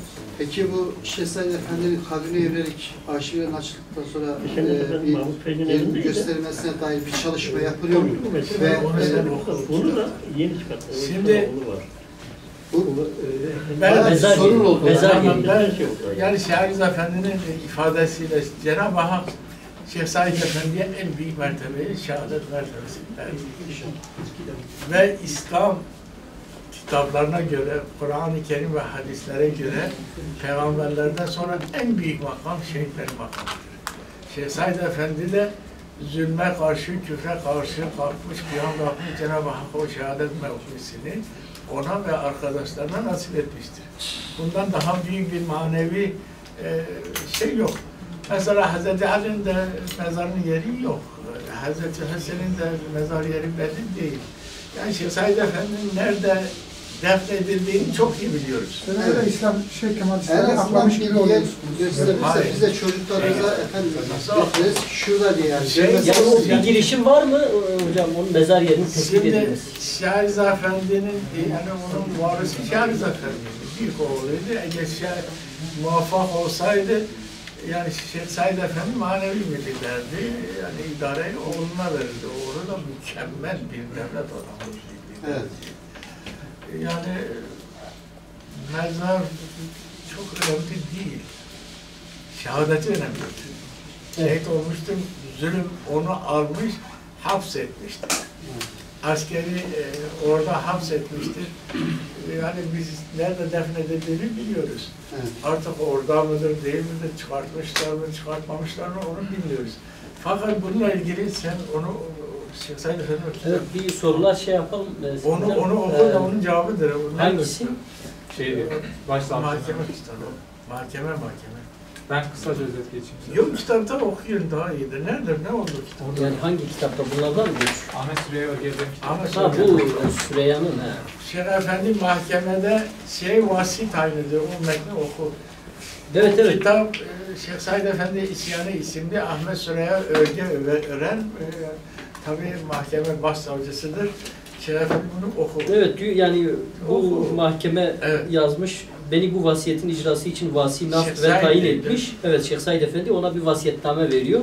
Peki bu Şehzade Efendi'nin kabrine yönelik arşivlerin açıldıktan sonra e, ben bir Mahmut e, evindeydi. gösterilmesine dair bir çalışma yapılıyor mu? Ve e. Onu da yeni çıkarttı. Şimdi- bu Ben- Mezar sorun yeri, oldu. mezar Yani. Ben, şey yani Şahriz Efendi'nin ifadesiyle Cenab-ı Hak Şeyh Said Efendi'ye en büyük mertebeyi şehadet mertebesi verdi. Ve İslam kitaplarına göre, Kur'an-ı Kerim ve hadislere göre peygamberlerden sonra en büyük makam şehitlerin makamıdır. Şeyh Said Efendi de zulme karşı, küfre karşı kalkmış, kıyam kalkmış Cenab-ı Hak o şehadet mevkisini ona ve arkadaşlarına nasip etmiştir. Bundan daha büyük bir manevi e, şey yok. Mesela Hz. Ali'nin de mezarının yeri yok. Hz. Hüseyin'in de mezar yeri belli değil. Yani Şeyh Said Efendi'nin nerede defnedildiğini çok iyi biliyoruz. Evet. İslam şey Kemal İslam'ı bir gibi yer oluyor. gösterirse Hayır. biz de çocuklarımıza efendim gösteririz. Şurada diye yani. Şey- Yani o bir girişim var mı e, hocam onun mezar yerinin tespit Şimdi edilmesi? Şahriz Efendi'nin yani onun varisi Şahriz Efendi'ydi. Büyük oğluydu. Eğer Şah muvaffak olsaydı yani Şeyh Said Efendi manevi müdür derdi. Yani idareyi oğluna verirdi. Oğlu da mükemmel bir devlet adamı. Evet. Yani mezar çok önemli değil. Şehadeti önemli. Şehit olmuştur, zulüm onu almış, hapsetmiştir. Askeri e, orada hapsetmiştir. Yani biz nerede defnedildiğini biliyoruz. Artık orada mıdır, değil midir, çıkartmışlar mı, çıkartmamışlar mı onu bilmiyoruz. Fakat bununla ilgili sen onu Şeyh Said Efendi Evet bir sorular şey yapalım. e, onu onu oku E, da onun cevabıdır. O nerede? Hangisi? Şeydi, başlangıç. Mahkeme kitabı. Mahkeme mahkeme. Ben kısaca özet geçeyim. size. Yok kitapta okuyun daha iyidir. Nerede? Ne oldu kitapta? Yani hangi kitapta bunlardan mı? Ahmet Süreyya kitabı. Ahmet Ha bu e, Süreyya'nın he. Şeyh Efendi mahkemede şey vasi tayin ediyor. O metni oku. Evet evet. Kitap e, Şeyh Said Efendi İsyanı isimli Ahmet Süreyya Öve- Ören e, tabi mahkeme başsavcısıdır. Efendi bunu oku. Evet yani bu Oku. mahkeme Evet. yazmış. Beni bu vasiyetin icrası için vasi Şeyh ve tayin etmiş. Evet Şeyh Said Efendi ona bir vasiyetname veriyor.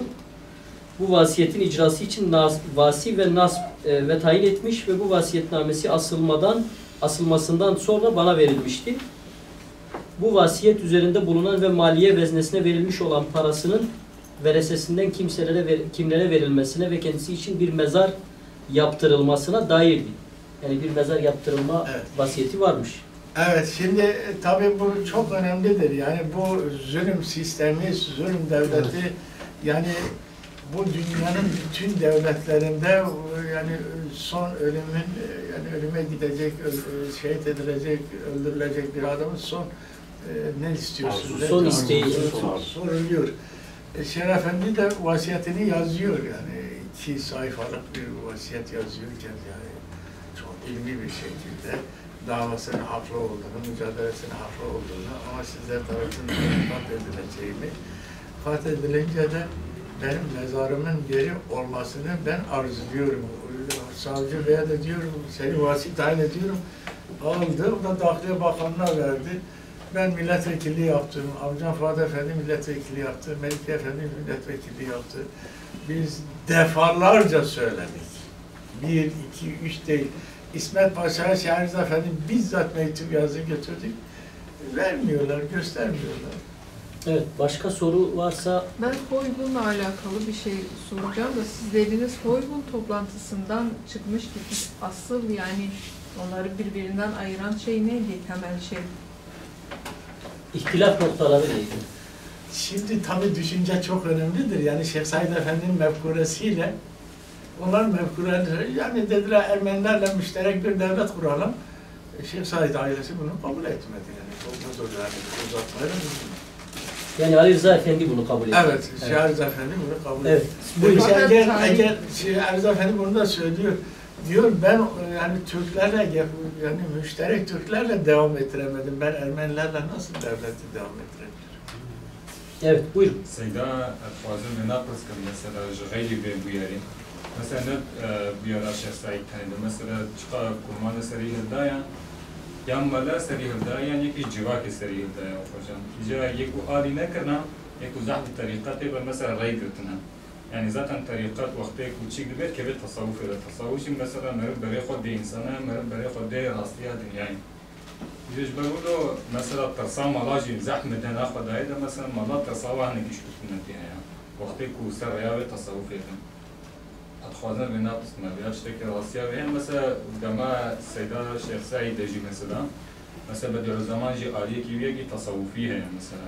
Bu vasiyetin icrası için nas, vasi ve nas e, ve tayin etmiş ve bu vasiyetnamesi asılmadan asılmasından sonra bana verilmişti. Bu vasiyet üzerinde bulunan ve maliye veznesine verilmiş olan parasının veresesinden kimselere ver- kimlere verilmesine ve kendisi için bir mezar yaptırılmasına dairdi. Yani bir mezar yaptırılma Evet. vasiyeti varmış. Evet, şimdi e, tabii bu çok önemlidir. Yani bu zulüm sistemi, zulüm devleti, yani bu dünyanın bütün devletlerinde e, yani son ölümün, e, yani ölüme gidecek, şehit edilecek, öldürülecek bir adamın son e, ne istiyorsun? Arzusu. ne Son isteği. sor- Soruluyor. E, Şeref Efendi de vasiyetini yazıyor yani iki sayfalık bir vasiyet yazıyor yani çok ilmi bir şekilde davasının haklı olduğunu, mücadelesinin haklı olduğunu ama sizler tarafından katledileceğimi katledilince de benim mezarımın yeri olmasını ben arzuluyorum. Savcı Bey'e de diyorum, seni vasi tayin ediyorum. Aldı, o da Dahiliye Bakanı'na verdi. Ben milletvekilliği yaptım, amcam Fuat Efendi milletvekili yaptı, Melike Efendi milletvekili yaptı. Biz defalarca söyledik. Bir, iki, üç değil. İsmet Paşa'ya Şahriz Efendi bizzat mektup yazdı götürdük. Vermiyorlar, göstermiyorlar. Evet, başka soru varsa Ben Hoybun'la alakalı bir şey soracağım da siz dediniz Hoybun toplantısından çıkmış ki biz asıl yani onları birbirinden ayıran şey neydi temel şey? İhtilaf noktaları neydi? Şimdi tabii düşünce çok önemlidir. Yani Şeyh Said Efendi'nin mefkuresiyle onların mefkureleri yani dediler Ermenilerle müşterek bir devlet kuralım. Şeyh Said ailesi bunu kabul etmedi yani. Çok da zor yani. Uzatmayla. Yani Ali Rıza Efendi bunu kabul etti. Evet, Şeyh Arız Efendi bunu kabul Evet. etti. Buyurun. Demiş, Fakat eğer, tarih- eğer şey, Arız Efendi bunu da söylüyor diyor ben e, yani Türklerle yani müşterek Türklerle devam ettiremedim. Ben Ermenilerle nasıl devleti devam ettirebilirim? Evet, buyurun. Seyda e, Fazıl ne yapırsın mesela gayri ve bu yerin? Mesela e, bir ara şahsayı. Mesela çıka kurmanda seri hırdaya yan mala seri hırdaya yani ki civaki seri hırdaya hocam. Ya yek u ali ne kırna, yek u zahbi tarikatı ve mesela ray kırtına. يعني ذاتا طريقات وقتی كوتشي كبير که به تصوف ده تصوفی مثلا مرب برای دي ده مرب مرد دي راسيا ده راستیه دنیایی. جيش مثلا ترصا ملاجي زحمة أنا أخذ هيدا مثلا ملا ترصا وهنا كيش كنا فيها يعني وقتك وسر ياوي تصوف هيدا أتخوزن بنا تسمى بيا شتك راسيا بيا مثلا قدما سيدا شيخ سعيد جي مثلا. مثلا بدي زمان جي آلية كيوية كي تصوفيها يعني مثلا.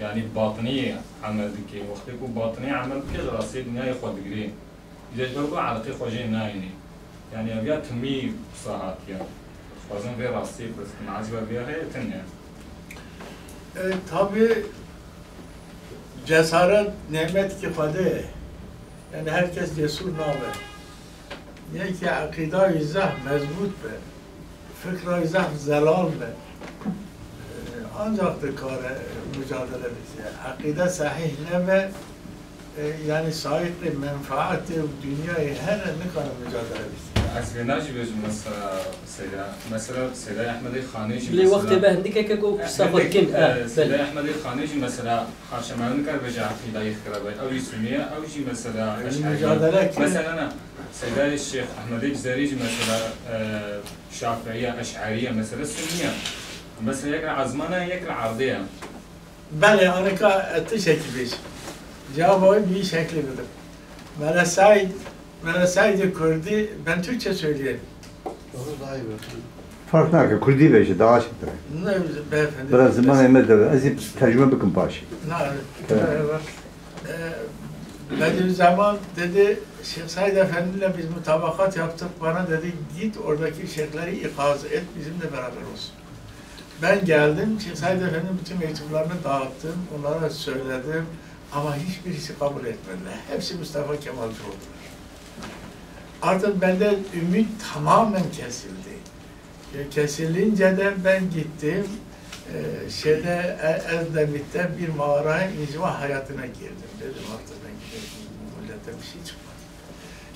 یعنی باطنی عمل دیگه وقتی که باطنی عمل که رسید نه خود گری دیگه دوگو علاقه خوشی نه یعنی یعنی اویا تمی صحات یا. به راستی پس نازی و بیا هی تن تابی جسارت نعمت که خوده. یعنی هر کس جسور نامه یکی عقیده زخم مضبوط به. فکر زخم زلال به. ancak da kare e, mücadele bizi. Akide sahih ne ve e, yani sahipli menfaati dünyayı her ne kadar mücadele bizi. عزيناش بيجو مثلا سيدا مثلا سيدا احمد خانيش بلي وقت به هنديك كاكو سفر كين آه سيدا مثلا خانيش مثلا خارش ما نكر بجا عقيده يخرب أو يسميه أو شي مثلا مثلا أنا سيدا الشيخ احمد الجزريج مثلا شافعيه اشعريه مثلا سنيه سنیه مثلا یک عزمانه یک عرضیه Beni anıka etti şekilde. Cevabı bir şekli dedim. Mele Said, Mele Said'i kurdu, ben Türkçe söyleyeyim. Doğru daha iyi bakın. Fark ne ki? Kurdi ve işte daha çıktı. Ne beyefendi? Biraz zaman emel de az tercüme bakın başı. Ne? Evet. Evet. Ee, Bediüzzaman dedi, Şeyh Said Efendi'yle biz mutabakat yaptık. Bana dedi, git oradaki şeyhleri ikaz et, bizimle beraber olsun. Ben geldim, Said Efendi'nin bütün mektuplarını dağıttım, onlara söyledim. Ama hiçbirisi kabul etmediler. Hepsi Mustafa Kemalci oldular. Artık bende ümit tamamen kesildi. Kesilince de ben gittim. Ee, şeyde E- Ezdemit'te bir mağaraya inziva hayatına girdim. Dedim artık ben gidelim millete bir şey çıkmaz.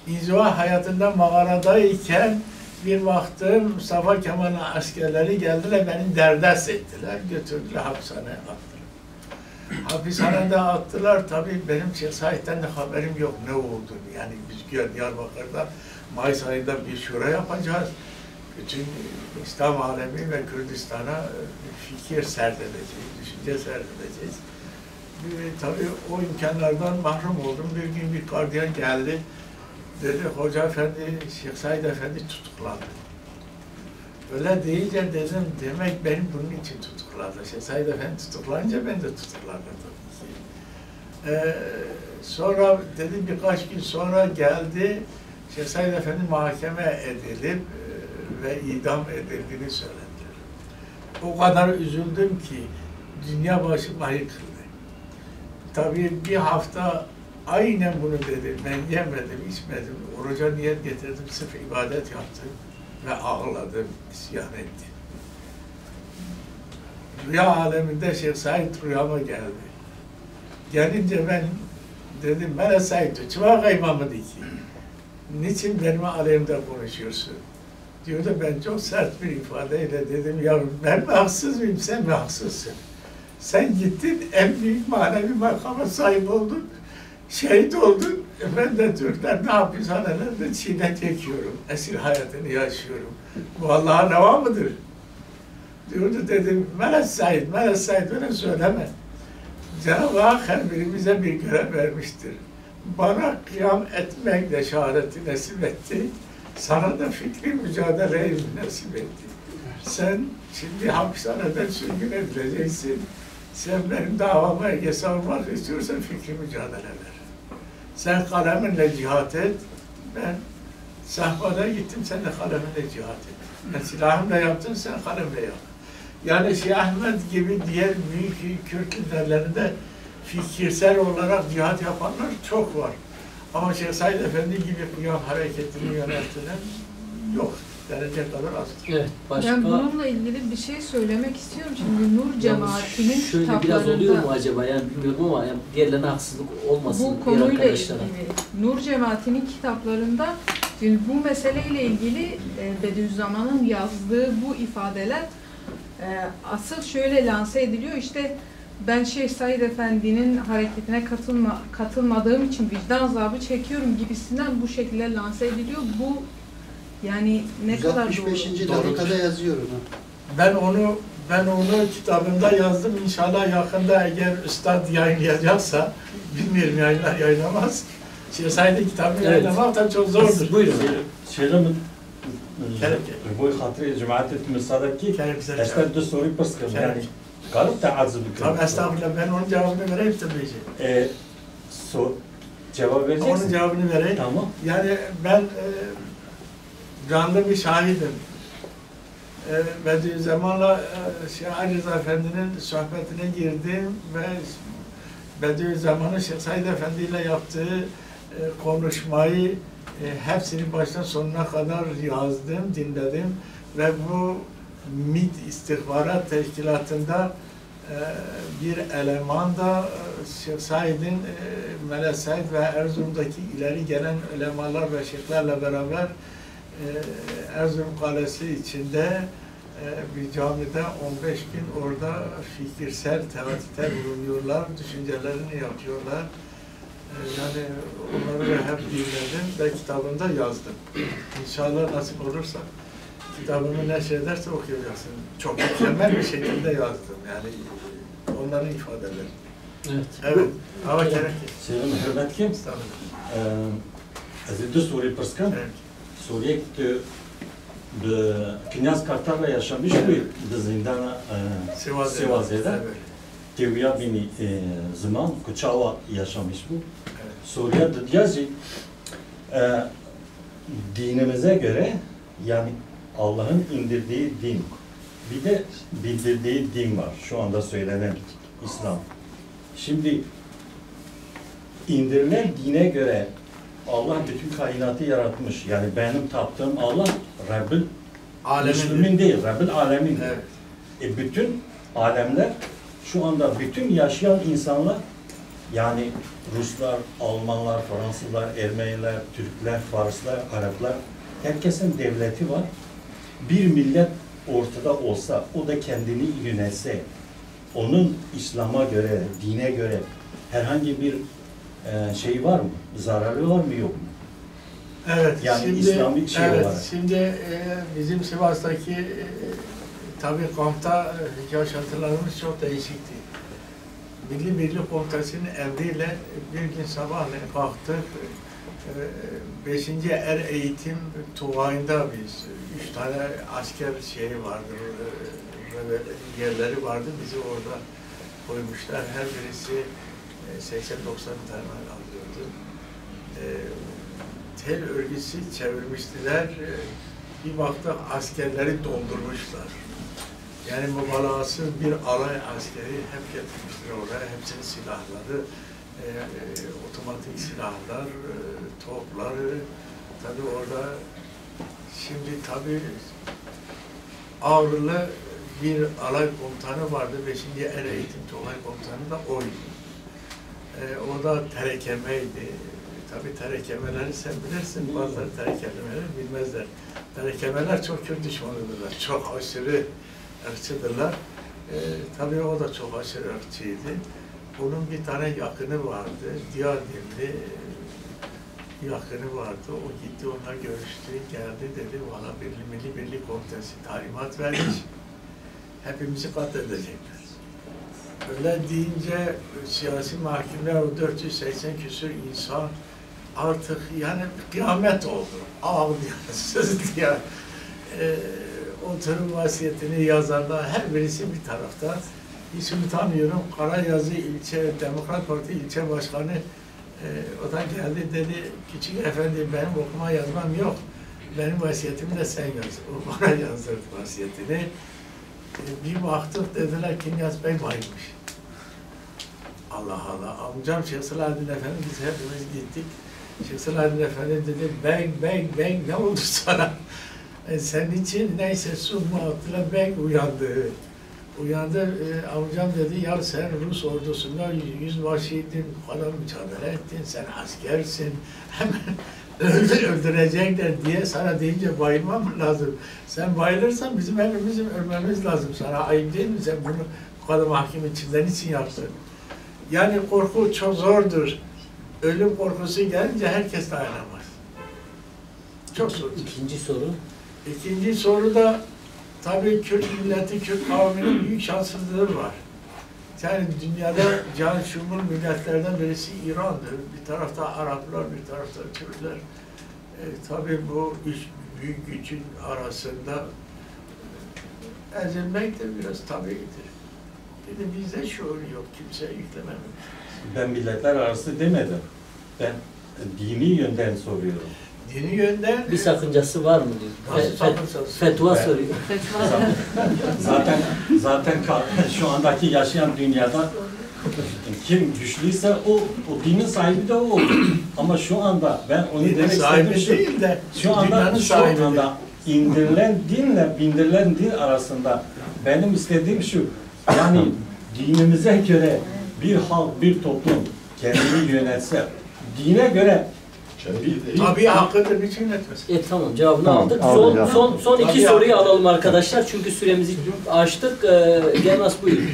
İnziva hayatında mağaradayken bir baktım Mustafa Kemal'in askerleri geldiler beni derdest ettiler. Götürdüler hapishaneye attılar. Hapishanede attılar tabii benim Said'den de haberim yok ne olduğunu. Yani biz gö- Diyarbakır'da Mayıs ayında bir şura yapacağız bütün İslam alemi ve Kürdistan'a fikir serdedeceğiz, düşünce serdedeceğiz. E, tabii o imkanlardan mahrum oldum. Bir gün bir gardiyan geldi. Dedi Hoca Efendi, Şeyh Said Efendi tutuklandı. Öyle deyince dedim demek benim bunun için tutukladı. Şeyh Said Efendi tutuklanınca ben de tutuklandım. Ee, sonra dedi birkaç gün sonra geldi. Şeyh Said Efendi mahkeme edilip e, ve idam edildiğini söylediler. O kadar üzüldüm ki dünya başıma yıkıldı. Tabii bir hafta aynen bunu dedi. Ben yemedim, içmedim. Oruca niyet getirdim, sırf ibadet yaptım ve ağladım, isyan ettim. Rüya aleminde Şeyh Said rüyama geldi. Gelince ben dedim, Mele Said, çıvak imamı ki. Niçin benim alemde konuşuyorsun? Diyordu ben çok sert bir ifadeyle dedim ya ben mi haksız mıyım sen mi haksızsın? Sen gittin en büyük manevi makama sahip oldun. Şehit oldun. Ben de Türkler ne hapishanelerde çiğne çekiyorum. Esir hayatını yaşıyorum. Bu Allah'a reva mıdır? Diyordu dedim Meles Said, Meles Said öyle söyleme. Cenab-ı Hak her birimize bir görev vermiştir. Bana kıyam etmekle şehadeti nasip etti. Sana da fikri mücadeleyi nasip etti. Sen şimdi hapishaneden sürgün edileceksin. Sen benim davama ege savunmak istiyorsan fikri mücadele ver. Sen kaleminle cihat et. Ben sahvada gittim, sen de kaleminle cihat et. Ben silahımla yaptım, sen kalemle yap. Yani Şeyh Ahmet gibi diğer büyük Kürt liderlerinde fikirsel olarak cihat yapanlar çok var. Ama Şeyh Said Efendi gibi kıyam hareketini yöneltilen yok. Derece kadar azdır. Evet, başka... Ben bununla ilgili bir şey söylemek istiyorum. Şimdi Nur cemaatinin Şöyle biraz oluyor mu kitaplarında acaba yani bilmiyorum ama yani diğerlerine haksızlık olmasın bu konuyla ilgili Nur cemaatinin kitaplarında şimdi bu meseleyle ilgili e, Bediüzzaman'ın yazdığı bu ifadeler e, asıl şöyle lanse ediliyor işte ben Şeyh Said Efendi'nin hareketine katılma, katılmadığım için vicdan azabı çekiyorum gibisinden bu şekilde lanse ediliyor. Bu yani ne kadar doğru? 165. dakikada yazıyor onu. Ben onu ben onu kitabımda yazdım. İnşallah yakında eğer üstad yayınlayacaksa, bilmiyorum yayınlar yayınlamaz. Şeyh Said'in kitabını Evet. yayınlamak da çok zordur. Buyurun. شيء من Kerem. بقول خاطري جماعة المساعدة كيف Kerem güzel. أستاذ دستوري بس كم Kerem. يعني قالوا تعذب Tabii estağfurullah ben onun cevabını vereyim tabii ki. Ee, so, cevap Onun vereceksin. cevabını vereyim. Tamam. Yani ben e, canlı bir şahidim. E, Bediüzzaman'la e, Şeyh Ali Efendi'nin sohbetine girdim ve Bediüzzaman'ın Şeyh Said Efendi ile yaptığı e, konuşmayı e, hepsini baştan sonuna kadar yazdım, dinledim ve bu MİT istihbarat teşkilatında e, bir eleman da e, Şeyh Said'in e, Melek Said ve Erzurum'daki ileri gelen elemanlar ve şeyhlerle beraber Erzurum Kalesi içinde e, bir camide 15 gün orada fikirsel tevatite bulunuyorlar, düşüncelerini yapıyorlar. E, Yani onları hep dinledim ve kitabında yazdım. İnşallah nasip olursa kitabımı neşrederse okuyacaksın. Çok mükemmel bir şekilde yazdım yani onların ifadeleri. Evet. Evet. Ama gerek Selam hürmet kim? Estağfurullah. Aziz de Suriye Pırskan. Evet. Yaşamış bu de zindana e, Sivas'da. Sivas'da. Evet. Tevya bini e, zaman Kuçava yaşamış bu. Suriye ki e, dinimize göre yani Allah'ın indirdiği din bir de bildirdiği din var. Şu anda söylenen İslam. Şimdi indirilen dine göre Allah bütün kainatı yaratmış. Yani benim taptığım Allah Müslümin Alemin. değil, Rabbül Alemin. Evet. E bütün alemler şu anda bütün yaşayan insanlar yani Ruslar, Almanlar, Fransızlar, Ermeniler, Türkler, Farslar, Araplar herkesin devleti var. Bir millet ortada olsa, o da kendini yönetse, onun İslam'a göre, dine göre herhangi bir e, şey var mı? Zararı var mı yok mu? Evet, Yani şimdi, İslami şey evet, olarak. Şimdi e, bizim Sivas'taki e, tabii kampta e, yaşantılarımız çok değişikti. Milli Birlik Komutası'nın emriyle bir gün sabahleyin kalktık. E, Beşinci Er Eğitim Tugayı'nda biz, üç tane asker şeyi vardı, e, böyle yerleri vardı, bizi orada koymuşlar. Her birisi e, 80-90 tane alıyordu. E, tel örgüsü çevirmiştiler. Ee, Bir baktık askerleri doldurmuşlar. Yani mübalağasız bir alay askeri hep getirmişler oraya. Hepsinin silahları, e, e, otomatik silahlar, e, topları. Tabii orada şimdi tabii Ağrılı bir alay komutanı vardı. Beşinci Er Eğitim Tugay Komutanı da oydu. E, o da terekemeydi. Tabii terekemeleri sen bilirsin, bazıları terekemeleri bilmezler. Terekemeler çok Kürt düşmanıdırlar, çok aşırı ırkçıdırlar. Ee, tabii o da çok aşırı ırkçıydı. Onun bir tane yakını vardı, Diyarbakırlı yakını vardı. O gitti onunla görüştü, geldi dedi, valla Birli Milli Birlik Komitesi talimat vermiş. Hepimizi katledecekler. Öyle deyince siyasi mahkemeler o 480 küsur insan artık yani kıyamet oldu. Ağlıyorsunuz diye. Ee, oturum vasiyetini yazarlar. Her birisi bir tarafta. İsmini tanıyorum. Karayazı ilçe, Demokrat Parti ilçe başkanı e, o da geldi dedi küçük efendi benim okuma yazmam yok. Benim vasiyetimi de sen yaz. O bana yazdırdı vasiyetini. E, bir baktık dediler ki Niyazi Bey bayılmış. Allah Allah. Amcam Şeyh Selahattin Efendi biz hepimiz gittik. Şeyh Selahattin Efendi dedi bey bey bey ne oldu sana? E, senin için neyse su mu attılar bey uyandı. Uyandı e, amcam dedi ya sen Rus ordusunda yüzbaşıydın falan mücadele ettin sen askersin hemen öldü öldürecekler diye sana deyince bayılmam mı lazım? Sen bayılırsan bizim hepimizin ölmemiz lazım sana. Ayıp değil mi sen bunu bu kadar mahkum içinden için yaptın? Yani korku çok zordur. Ölüm korkusu gelince herkes dayanamaz. Çok zor. İkinci soru. İkinci soruda tabii Kürt milleti, Kürt kavminin büyük şanssızlığı var. Yani dünyada can şumul milletlerden birisi İran'dır. Bir tarafta Araplar, bir tarafta Türkler. E, tabii bu üç büyük gücün arasında ezilmek de biraz tabiidir. Bir de bizde şuur yok, kimseye yüklememek. Ben milletler arası demedim. Ben dini yönden soruyorum. Dini yönden Bir sakıncası var mı diyor. Nasıl Fe- fe- sakıncası? fetva Ben- soruyor. Zaten zaten şu andaki yaşayan dünyada kim güçlüyse o, o dinin sahibi de o olur. Ama şu anda ben onu dinin demek sahibi istediğim şu. değil de Şu anda şu anda indirilen dinle bindirilen din arasında benim istediğim şu. Yani dinimize göre bir halk, bir toplum kendini yönetse, dine göre Tabii hakkıdır, niçin yönetmesin? E tamam cevabını Tamam, aldık. aldık Son, cevabı. son, son iki Tabii soruyu aldık. alalım arkadaşlar çünkü süremizi açtık. Ee, Gelmez buyurun.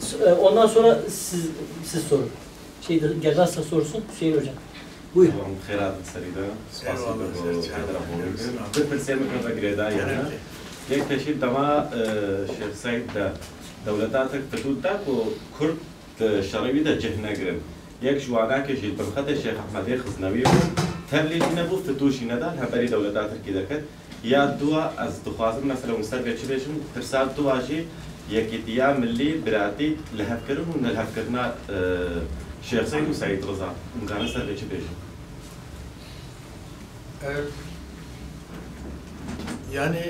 S- e, Ondan sonra siz, siz sorun. Şey, Gelmezse sorsun Hüseyin Hocam. Buyurun. خيرات سريدة Eyvallah, Serçe. بالبرسيم كنت قريدا يعني یک تشید دما شیخ سعید دا دولتاتك فتود داك و كرد شرعي یک جوانه کشید بمخط شیخ احمدی خزنوی بود. تن لیجی نبود فتوشی ندن هبری دولت آتر کی دکت. یا دو از دخوازم مثلا مستر به چی بیشم ترسال دو آجی یکی دیا ملی براتی لحف کرن و نلحف کرنا شیخ سید و سعید رضا. امکانه سر به چی بیشم يعني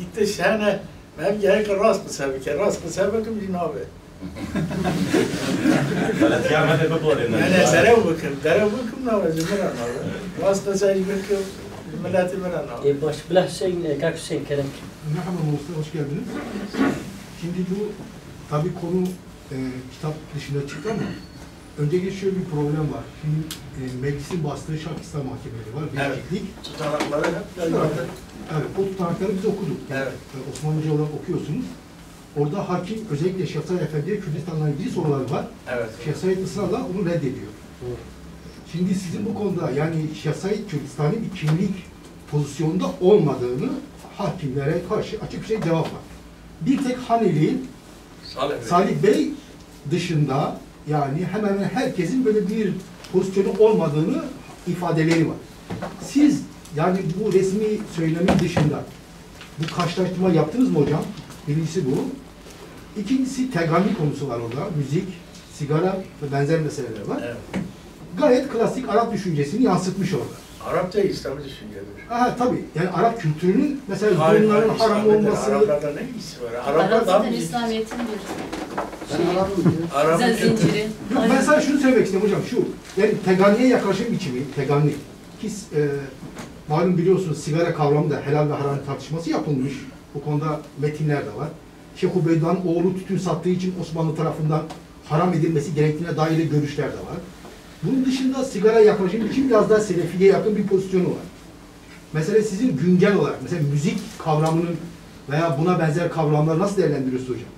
يتشانا ما بيجي هيك الراس مسابقة الراس مسابقة بجنابه sevkim cinabe. بلد يا ما بقول Yani sere bakım, dere bakım ne var cimri anlar. Rast mı sevke milleti bir anlar. E, baş, Bilal Hüseyin, e, Kak Hüseyin Kerem. Merhaba Mustafa, hoş geldiniz. Şimdi bu tabii konu e, kitap dışında çıktı ama öncelikle şöyle bir problem var. Şimdi e, meclisin bastığı Şark İslam mahkemeleri var. Bir Evet. ciltlik. Tutanakları hep Evet. yazardı. Evet, o tutanakları biz okuduk. Evet. E, Osmanlıca olarak okuyorsunuz. Orada hakim özellikle Şeyh Said Efendi'ye Kürdistan'la ilgili soruları var. Evet. Şeyh Said ısrarla bunu reddediyor. Şimdi sizin bu konuda yani Şeyh Said Kürdistan'ın bir kimlik pozisyonda olmadığını hakimlere karşı açık bir şey cevap var. Bir tek Haneli Salih Bey. Salih Bey dışında yani hemen hemen herkesin böyle bir pozisyonu olmadığını ifadeleri var. Siz yani bu resmi söylemin dışında bu karşılaştırma yaptınız mı hocam? Birincisi bu. İkincisi tegami konusu var orada. Müzik, sigara ve benzer meseleler var. Evet. Gayet klasik Arap düşüncesini yansıtmış orada. Arapça İslam'ı düşüncedir. Aha tabii yani Arap kültürünün mesela bunların haram olması Araplarda ne ilgisi var? Arap Araplar daha mı? İslamiyet'in bir Ben Arap'ım kültürü. zinciri. Yok, ben sana şunu söylemek istiyorum hocam şu. Yani teganniye yaklaşım biçimi, teganni. Ki e, malum biliyorsunuz sigara kavramı da helal ve haram tartışması yapılmış. Bu konuda metinler de var. Şeyh Ubeyda'nın oğlu tütün sattığı için Osmanlı tarafından haram edilmesi gerektiğine dair de görüşler de var. Bunun dışında sigara yaklaşım biçimi biraz daha selefiye yakın bir pozisyonu var. Mesela sizin güncel olarak, mesela müzik kavramının veya buna benzer kavramları nasıl değerlendiriyorsunuz hocam?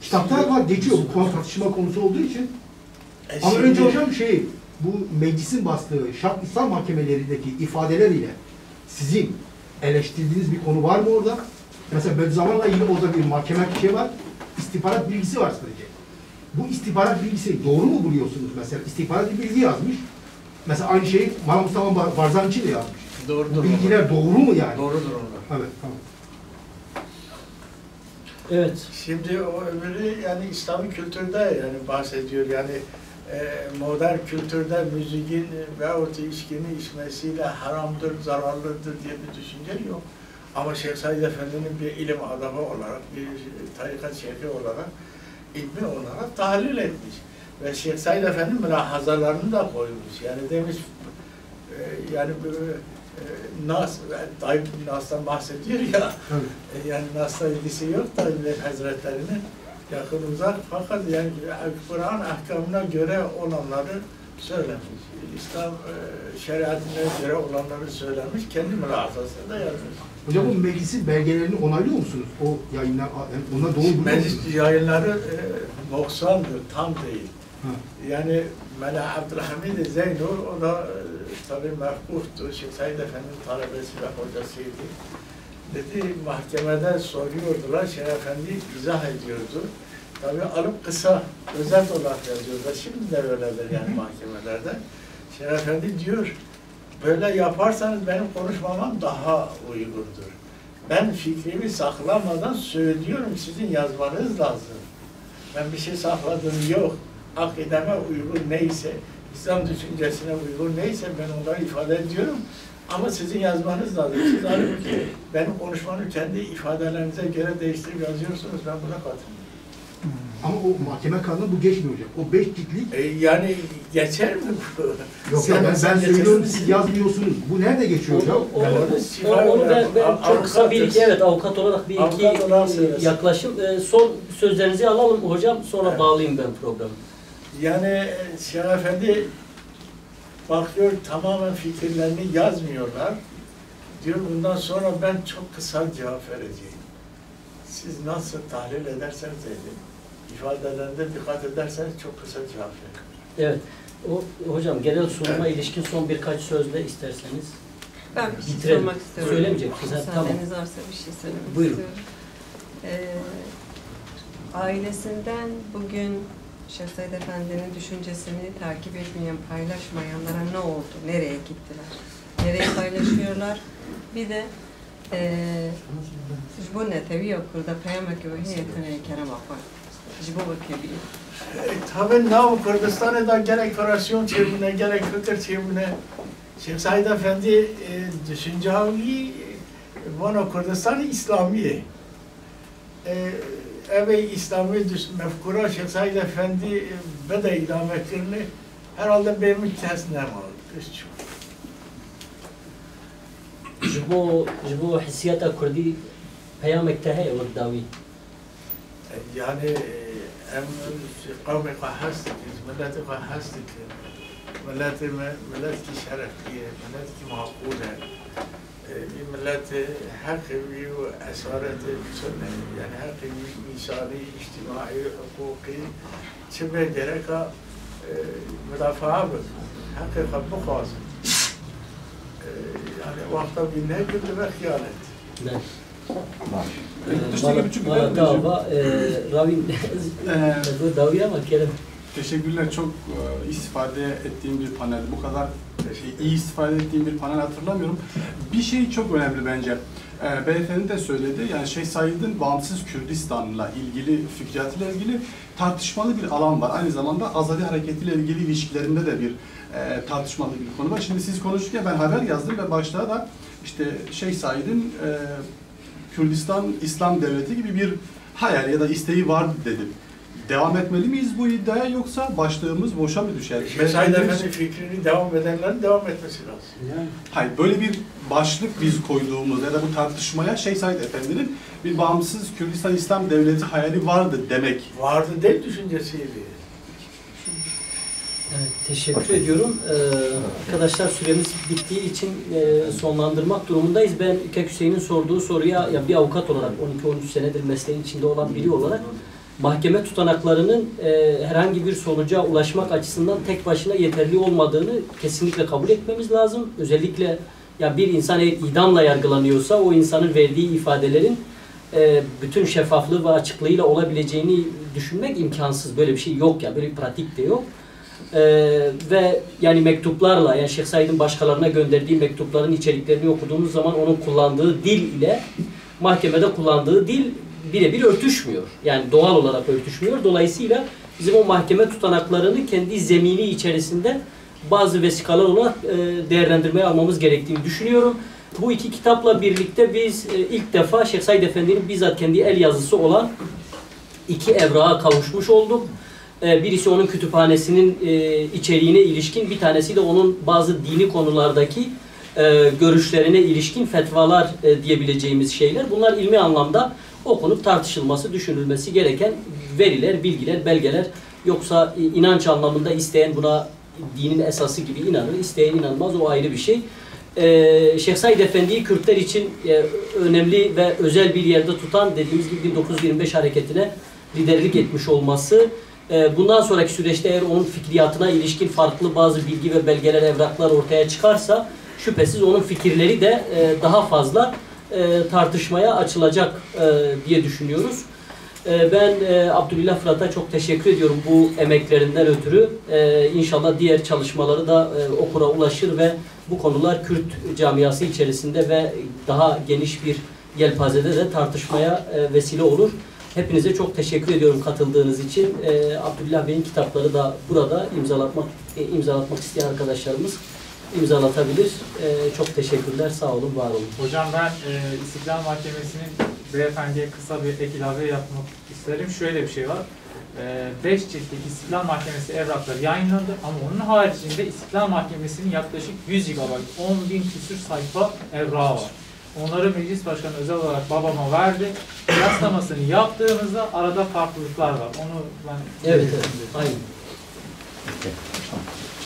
Kitaplar var, geçiyor bu konu tartışma konusu olduğu için. E Ama önce hocam şey, bu meclisin bastığı şart İslam mahkemelerindeki ifadeler ile sizin eleştirdiğiniz bir konu var mı orada? Mesela Bediüzzaman'la ilgili orada bir mahkeme şey var. istihbarat bilgisi var sadece. Bu istihbarat bilgisi doğru mu buluyorsunuz mesela? İstihbarat bir bilgi yazmış. Mesela aynı şeyi Mala Mustafa Bar- Barzan için de yazmış. Doğrudur. Bu bilgiler doğru mu yani? Doğrudur onlar. Evet, tamam. Evet. Şimdi o öbürü yani İslami kültürde yani bahsediyor yani e, modern kültürde müziğin veyahut içkinin içmesiyle haramdır, zararlıdır diye bir düşünce yok. Ama Şeyh Said Efendi'nin bir ilim adamı olarak, bir tarikat şeyhi olarak, ilmi olarak tahlil etmiş. Ve Şeyh Said Efendi mülahazalarını da koymuş. Yani demiş, e, yani e, Nas, Tayyip Nas'tan bahsediyor ya, e, yani Nas'ta ilgisi yok da Hazretleri'nin yakın uzak fakat yani Kur'an ahkamına göre olanları söylemiş. İslam e, şeriatine göre olanları söylemiş, kendi mülahazasında yazmış. Hocam bu meclisin belgelerini onaylıyor musunuz? O yayınlar, yani onlar doğru buluyor Meclis yayınları e, noksandır, tam değil. Ha. Yani Melih Abdülhamid Zeynur, o da e, tabii mehbuftu, Şeyh Said Efendi'nin talebesi ve hocasıydı. Dedi, mahkemede soruyordular, Şeyh Efendi izah ediyordu. Tabii alıp kısa, özet olarak yazıyorlar. Şimdi de öyledir yani mahkemelerde. Şeyh Efendi diyor, böyle yaparsanız benim konuşmamam daha uygundur. Ben fikrimi saklamadan söylüyorum, sizin yazmanız lazım. Ben bir şey sakladım yok. Akideme uygun neyse, İslam düşüncesine uygun neyse ben onları ifade ediyorum. Ama sizin yazmanız lazım. Siz halbuki benim konuşmamı kendi ifadelerinize göre değiştirip yazıyorsunuz. Ben buna katılmıyorum. Ama o mahkeme kanunu bu geçmiyor hocam. O beş ciltlik E, yani geçer mi bu? Yok Sen- ya ben, sen ben söylüyorum siz yazmıyorsunuz. Bu nerede geçiyor hocam? Onu, onu, Yani onu, onu, onu ben, ben çok kısa bir iki, evet avukat olarak bir iki Avukat e, yaklaşım. E, son sözlerinizi alalım hocam, sonra Evet. bağlayayım ben programı. Yani e, Şeyh Efendi bakıyor tamamen fikirlerini yazmıyorlar. Diyor bundan sonra ben çok kısa cevap vereceğim. Siz nasıl tahlil ederseniz edin. İfadelerinde dikkat ederseniz çok kısa cevap verin. Evet. O, hocam genel sunuma Evet. ilişkin son birkaç sözle isterseniz. Ben bir şey Bitirelim. sormak istiyorum. Söylemeyecek misiniz? Tamam. Varsa bir şey söylemek Buyurun. istiyorum. Ee, ailesinden bugün Şeyh Said Efendi'nin düşüncesini takip etmeyen, paylaşmayanlara ne oldu? Nereye gittiler? Nereye paylaşıyorlar? Bir de eee bu ne tevi okurda peyamek ve heyetine kerem akvar. Jibo bakıyor E, tabii Nav Kürdistan'da gerek operasyon çevrine, gerek fikir çevrine Şeyh Said Efendi e, düşüncevi Vana Kürdistan'ı İslamiye. E, ev İslami düş- mefkura Şeyh Said Efendi e, bede idame kirni herhalde benim ters ne var? Kışçı. ji bo ji bo hissiyata Kurdî peyamek te heye wek dawî. Yani em kavmi hastık, milleti hastık. Milleti millet ki şerefliye, millet ki makbule. Bir milleti hakkı ve esareti sünnet. Yani hakkı misali, içtimai, hukuki. Çibe gereka müdafaa bı. Hakkı kabbu khazı. Yani dava e, Ravin Ee, bu davi ama Kerem. Teşekkürler. Çok e, istifade ettiğim bir panel. Bu kadar e, iyi istifade ettiğim bir panel hatırlamıyorum. Bir şey çok önemli bence. E, beyefendi de söyledi. Yani Şeyh Said'in bağımsız Kürdistan'la ilgili, fikriyatıyla ilgili tartışmalı bir alan var. Aynı zamanda Azadi hareketiyle ilgili ilişkilerinde de bir e, tartışmalı bir konu var. Şimdi siz konuşurken ben haber yazdım ve başta da işte Şeyh Said'in e, Kürdistan İslam Devleti gibi bir hayal ya da isteği var dedim. Devam etmeli miyiz bu iddiaya yoksa başlığımız boşa mı düşer? Şeyh Said Efendi fikrini devam edenlerin devam etmesi lazım. Hayır, böyle bir başlık biz koyduğumuz ya da bu tartışmaya Şeyh Said Efendi'nin bir bağımsız Kürdistan İslam Devleti hayali vardı demek. Vardı değil düşüncesiydi. Evet, teşekkür ediyorum. Ee, arkadaşlar süremiz bittiği için e, sonlandırmak durumundayız. Ben İkek Hüseyin'in sorduğu soruya ya bir avukat olarak 12-13 senedir mesleğin içinde olan biri olarak mahkeme tutanaklarının e, herhangi bir sonuca ulaşmak açısından tek başına yeterli olmadığını kesinlikle kabul etmemiz lazım. Özellikle ya bir insan idamla yargılanıyorsa o insanın verdiği ifadelerin e, bütün şeffaflığı ve açıklığıyla olabileceğini düşünmek imkansız. Böyle bir şey yok ya, böyle bir pratik de yok. E, ve yani mektuplarla, yani Şeyh Said'in başkalarına gönderdiği mektupların içeriklerini okuduğunuz zaman onun kullandığı dil ile mahkemede kullandığı dil birebir örtüşmüyor. Yani doğal olarak örtüşmüyor. Dolayısıyla bizim o mahkeme tutanaklarını kendi zemini içerisinde bazı vesikalar olarak e, değerlendirmeye almamız gerektiğini düşünüyorum. Bu iki kitapla birlikte biz e, ilk defa Şeyh Said Efendi'nin bizzat kendi el yazısı olan iki evrağa kavuşmuş olduk. E, birisi onun kütüphanesinin e, içeriğine ilişkin, bir tanesi de onun bazı dini konulardaki e, görüşlerine ilişkin fetvalar diyebileceğimiz şeyler. Bunlar ilmi anlamda okunup tartışılması, düşünülmesi gereken veriler, bilgiler, belgeler. Yoksa inanç anlamında isteyen buna dinin esası gibi inanır, isteyen inanmaz o ayrı bir şey. Ee, Şeyh Said Efendi'yi Kürtler için önemli ve özel bir yerde tutan dediğimiz gibi 1925 hareketine liderlik etmiş olması bundan sonraki süreçte eğer onun fikriyatına ilişkin farklı bazı bilgi ve belgeler, evraklar ortaya çıkarsa şüphesiz onun fikirleri de e, daha fazla e, tartışmaya açılacak e, diye düşünüyoruz. Ben Abdülillah Fırat'a çok teşekkür ediyorum bu emeklerinden ötürü. İnşallah diğer çalışmaları da okura ulaşır ve bu konular Kürt camiası içerisinde ve daha geniş bir yelpazede de tartışmaya vesile olur. Hepinize çok teşekkür ediyorum katıldığınız için. E, Abdülillah Bey'in kitapları da burada imzalatmak e, imzalatmak isteyen arkadaşlarımız imzalatabilir. E, çok teşekkürler. Sağ olun, var olun. Hocam ben e, İstiklal Mahkemesi'nin beyefendiye kısa bir ek ilave yapmak isterim. Şöyle bir şey var. 5 ciltlik İstiklal Mahkemesi evrakları yayınlandı ama onun haricinde İstiklal Mahkemesi'nin yaklaşık 100 GB, 10 bin küsür sayfa evrağı var. Onları meclis başkanı özel olarak babama verdi. Kıyaslamasını yaptığımızda arada farklılıklar var. Onu ben... Evet, evet. Aynen.